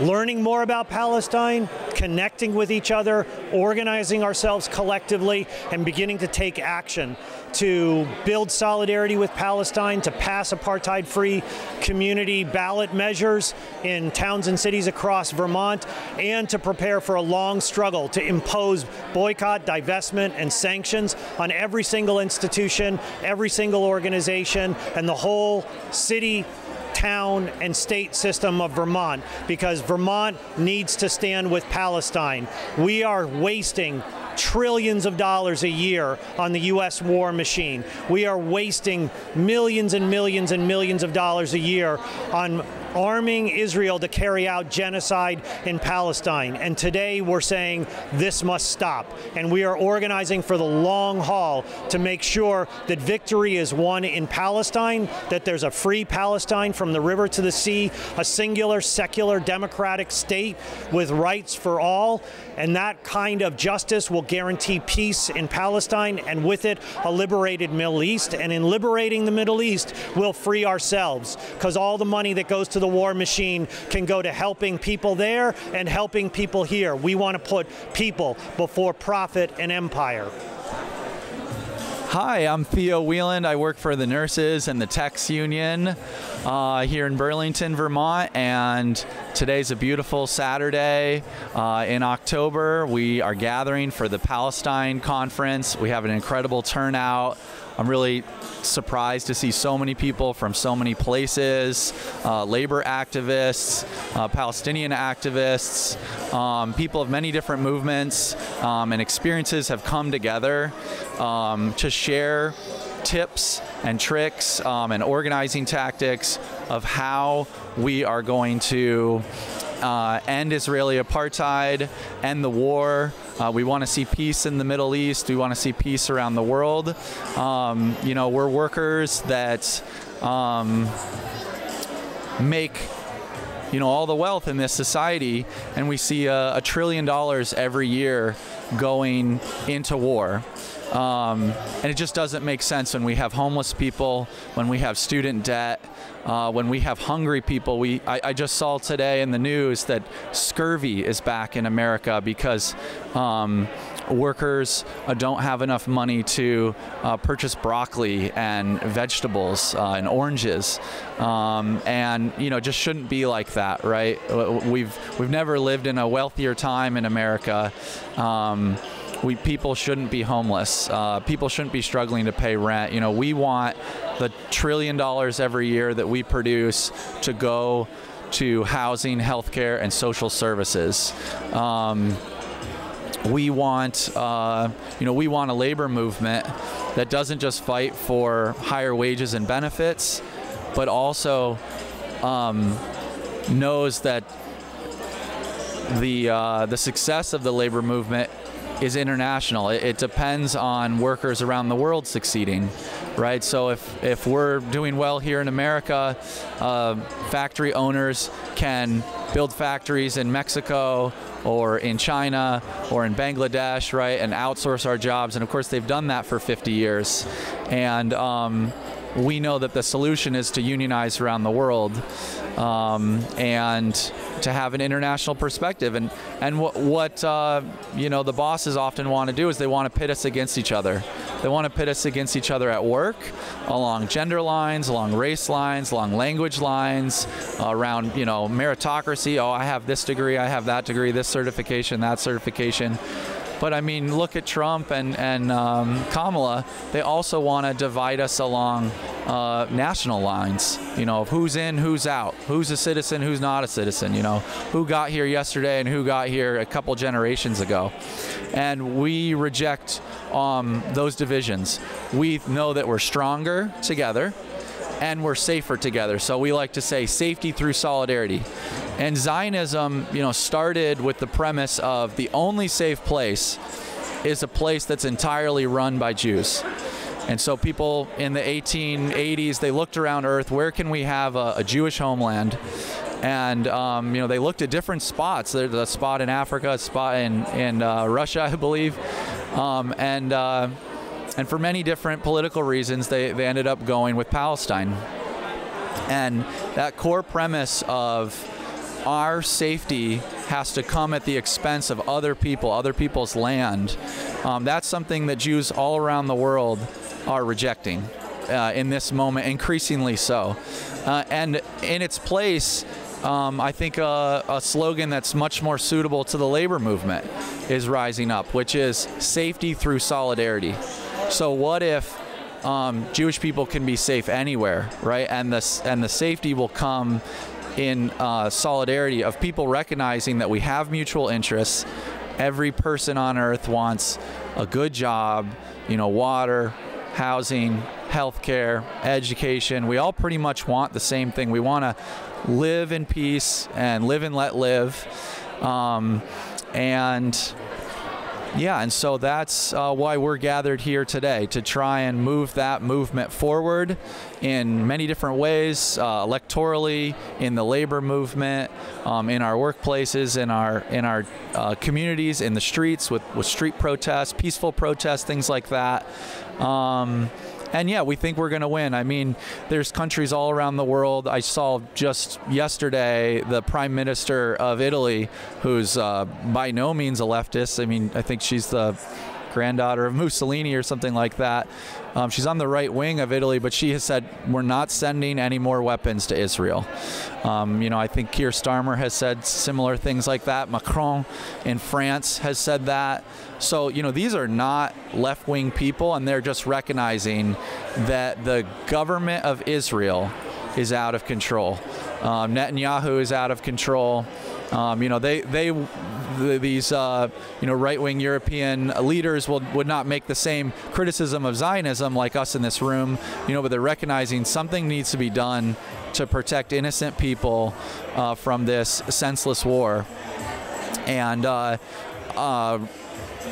learning more about Palestine, connecting with each other, organizing ourselves collectively, and beginning to take action to build solidarity with Palestine, to pass apartheid free community ballot measures in towns and cities across Vermont, and to prepare for a long struggle to impose boycott, divestment, and sanctions on every single institution, every single organization, and the whole city town and state system of Vermont because Vermont needs to stand with Palestine. We are wasting trillions of dollars a year on the U.S. war machine. We are wasting millions and millions and millions of dollars a year on arming Israel to carry out genocide in Palestine. And today we're saying this must stop. And we are organizing for the long haul to make sure that victory is won in Palestine, that there's a free Palestine from the river to the sea, a singular, secular, democratic state with rights for all. And that kind of justice will guarantee peace in Palestine and with it a liberated Middle East. And in liberating the Middle East, we'll free ourselves because all the money that goes to the war machine can go to helping people there and helping people here. We want to put people before profit and empire. Hi, I'm Theo Wheeland. I work for the nurses and the techs union uh, here in Burlington, Vermont, and today's a beautiful Saturday uh, in October. We are gathering for the Palestine conference. We have an incredible turnout. I'm really surprised to see so many people from so many places uh, labor activists, uh, Palestinian activists, um, people of many different movements um, and experiences have come together um, to share tips and tricks um, and organizing tactics of how we are going to uh, end Israeli apartheid, end the war. Uh, we want to see peace in the Middle East. We want to see peace around the world. Um, you know, we're workers that um, make you know all the wealth in this society, and we see a, a trillion dollars every year going into war. Um, and it just doesn't make sense when we have homeless people, when we have student debt, uh, when we have hungry people. We I, I, just saw today in the news that scurvy is back in America because. Um, workers uh, don't have enough money to uh, purchase broccoli and vegetables uh, and oranges, um, and you know just shouldn't be like that, right? We've we've never lived in a wealthier time in America. We people shouldn't be homeless. Uh, people shouldn't be struggling to pay rent. You know, we want the trillion dollars every year that we produce to go to housing, healthcare, and social services. Um, we want, uh, you know, we want a labor movement that doesn't just fight for higher wages and benefits, but also um, knows that the uh, the success of the labor movement is international. It, it, depends on workers around the world succeeding, right? So if, if we're doing well here in America, uh, factory owners can build factories in Mexico or in China or in Bangladesh, right, and outsource our jobs. And of course, they've done that for 50 years. And um, we know that the solution is to unionize around the world um, and to have an international perspective. And and what, what uh, you know the bosses often want to do is they want to pit us against each other. They want to pit us against each other at work, along gender lines, along race lines, along language lines, around you know meritocracy. Oh, I have this degree, I have that degree, this certification, that certification. But I mean, look at Trump and, and um, Kamala. They also want to divide us along uh, national lines, you know, of who's in, who's out, who's a citizen, who's not a citizen, you know, who got here yesterday and who got here a couple generations ago. And we reject um, those divisions. We know that we're stronger together and we're safer together. So we like to say safety through solidarity. And Zionism, you know, started with the premise of the only safe place is a place that's entirely run by Jews. And so people in the 1880s, they looked around Earth, where can we have a, a Jewish homeland? And um, you know they looked at different spots. There's a spot in Africa, a spot in in uh, Russia, I believe, um, and uh, and for many different political reasons, they, they ended up going with Palestine. And that core premise of our safety has to come at the expense of other people, other people's land, um, that's something that Jews all around the world are rejecting. Uh, in this moment, increasingly so. Uh, and in its place, um, I think a, a, slogan that's much more suitable to the labor movement is rising up, which is safety through solidarity. So what if um, Jewish people can be safe anywhere, right? And the and the safety will come in uh, solidarity of people recognizing that we have mutual interests. Every person on earth wants a good job, you know, water, housing, healthcare, education. We all pretty much want the same thing. We want to live in peace and live and let live. Um, and yeah, and so that's uh, why we're gathered here today to try and move that movement forward in many different ways, uh, electorally, in the labor movement, um, in our workplaces, in our in our uh, communities, in the streets with, with street protests, peaceful protests, things like that. Um, and yeah, we think we're going to win. I mean, there's countries all around the world. I saw just yesterday the prime minister of Italy, who's uh, by no means a leftist. I mean, I think she's the granddaughter of Mussolini or something like that. Um, she's on the right wing of Italy, but she has said we're not sending any more weapons to Israel. Um, you know, I think Keir Starmer has said similar things like that. Macron in France has said that. So, you know, these are not left wing people, and they're just recognizing that the government of Israel is out of control. Um, Netanyahu is out of control. Um, you know, they they the, these uh, you know right-wing European leaders will would not make the same criticism of Zionism like us in this room. You know, but they're recognizing something needs to be done to protect innocent people uh, from this senseless war. And uh, uh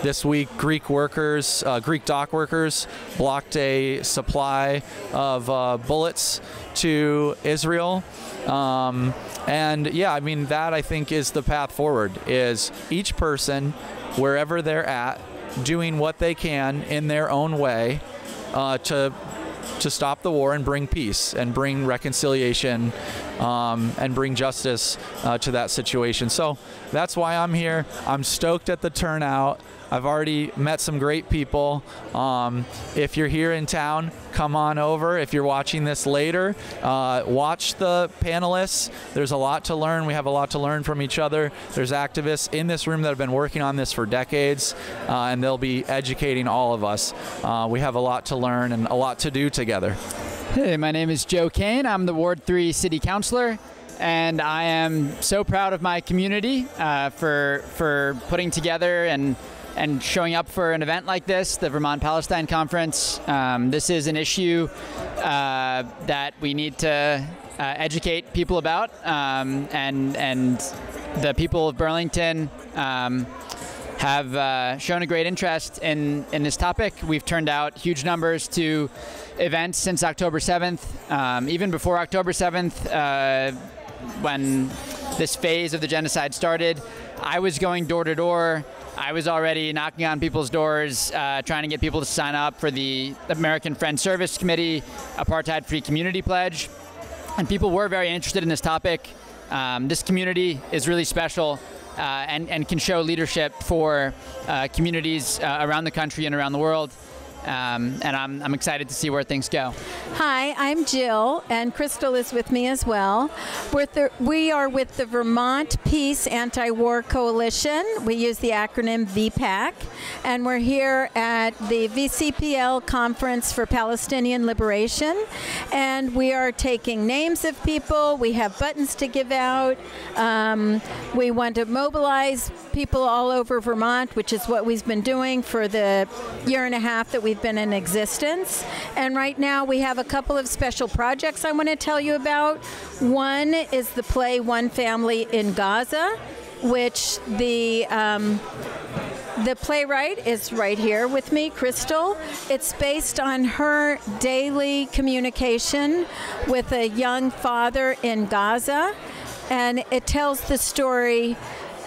this week, Greek workers, uh, Greek dock workers, blocked a supply of uh, bullets to Israel. Um, and yeah, I mean that I think is the path forward. Is each person, wherever they're at, doing what they can in their own way uh, to to stop the war and bring peace and bring reconciliation um, and bring justice uh, to that situation. So that's why I'm here. I'm stoked at the turnout. I've already met some great people. Um, if you're here in town, come on over. If you're watching this later, uh, watch the panelists. There's a lot to learn. We have a lot to learn from each other. There's activists in this room that have been working on this for decades, uh, and they'll be educating all of us. Uh, we have a lot to learn and a lot to do together. Hey, my name is Joe Kane. I'm the Ward 3 City Councilor and I am so proud of my community uh, for for putting together and and showing up for an event like this, the Vermont Palestine Conference. Um, this is an issue uh, that we need to uh, educate people about, um, and and the people of Burlington. Um, have uh, shown a great interest in, in this topic. We've turned out huge numbers to events since October 7th. Um, even before October 7th, uh, when this phase of the genocide started, I was going door to door I was already knocking on people's doors, uh, trying to get people to sign up for the American Friends Service Committee Apartheid Free Community Pledge. And people were very interested in this topic. Um, this community is really special uh, and, and can show leadership for uh, communities uh, around the country and around the world. Um, and I'm, I'm excited to see where things go. Hi, I'm Jill, and Crystal is with me as well. We're we are with the Vermont Peace Anti War Coalition. We use the acronym VPAC, and we're here at the VCPL Conference for Palestinian Liberation. And we are taking names of people, we have buttons to give out. Um, we want to mobilize people all over Vermont, which is what we've been doing for the year and a half that we've we've been in existence. And right now we have a couple of special projects I want to tell you about. One is the play One Family in Gaza, which the um, the playwright is right here with me, Crystal. It's based on her daily communication with a young father in Gaza, and it tells the story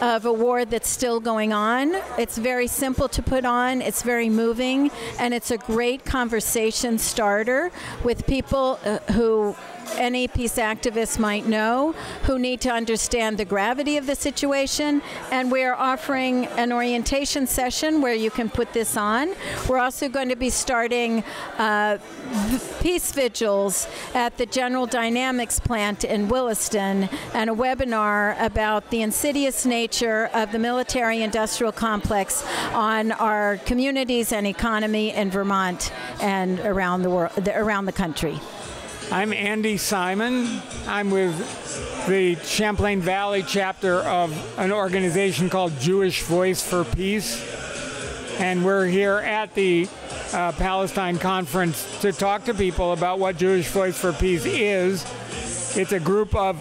of a war that's still going on. It's very simple to put on, it's very moving, and it's a great conversation starter with people uh, who any peace activists might know who need to understand the gravity of the situation. And we are offering an orientation session where you can put this on. We're also going to be starting uh, peace vigils at the General Dynamics plant in Williston and a webinar about the insidious nature of the military industrial complex on our communities and economy in Vermont and around the world, around the country. I'm Andy Simon. I'm with the Champlain Valley chapter of an organization called Jewish Voice for Peace. And we're here at the uh, Palestine conference to talk to people about what Jewish Voice for Peace is. It's a group of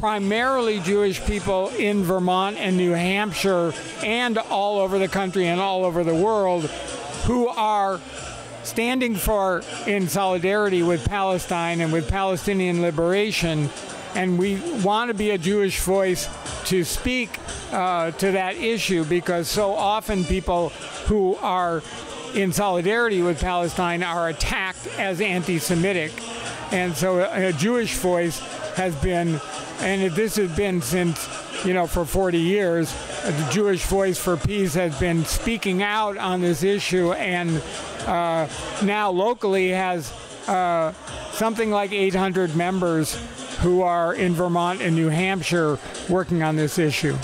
primarily Jewish people in Vermont and New Hampshire and all over the country and all over the world who are standing for in solidarity with Palestine and with Palestinian liberation. And we want to be a Jewish voice to speak uh, to that issue because so often people who are in solidarity with Palestine are attacked as anti Semitic. And so a, a Jewish voice has been, and this has been since you know, for 40 years, the Jewish Voice for Peace has been speaking out on this issue and uh, now locally has uh, something like 800 members who are in Vermont and New Hampshire working on this issue.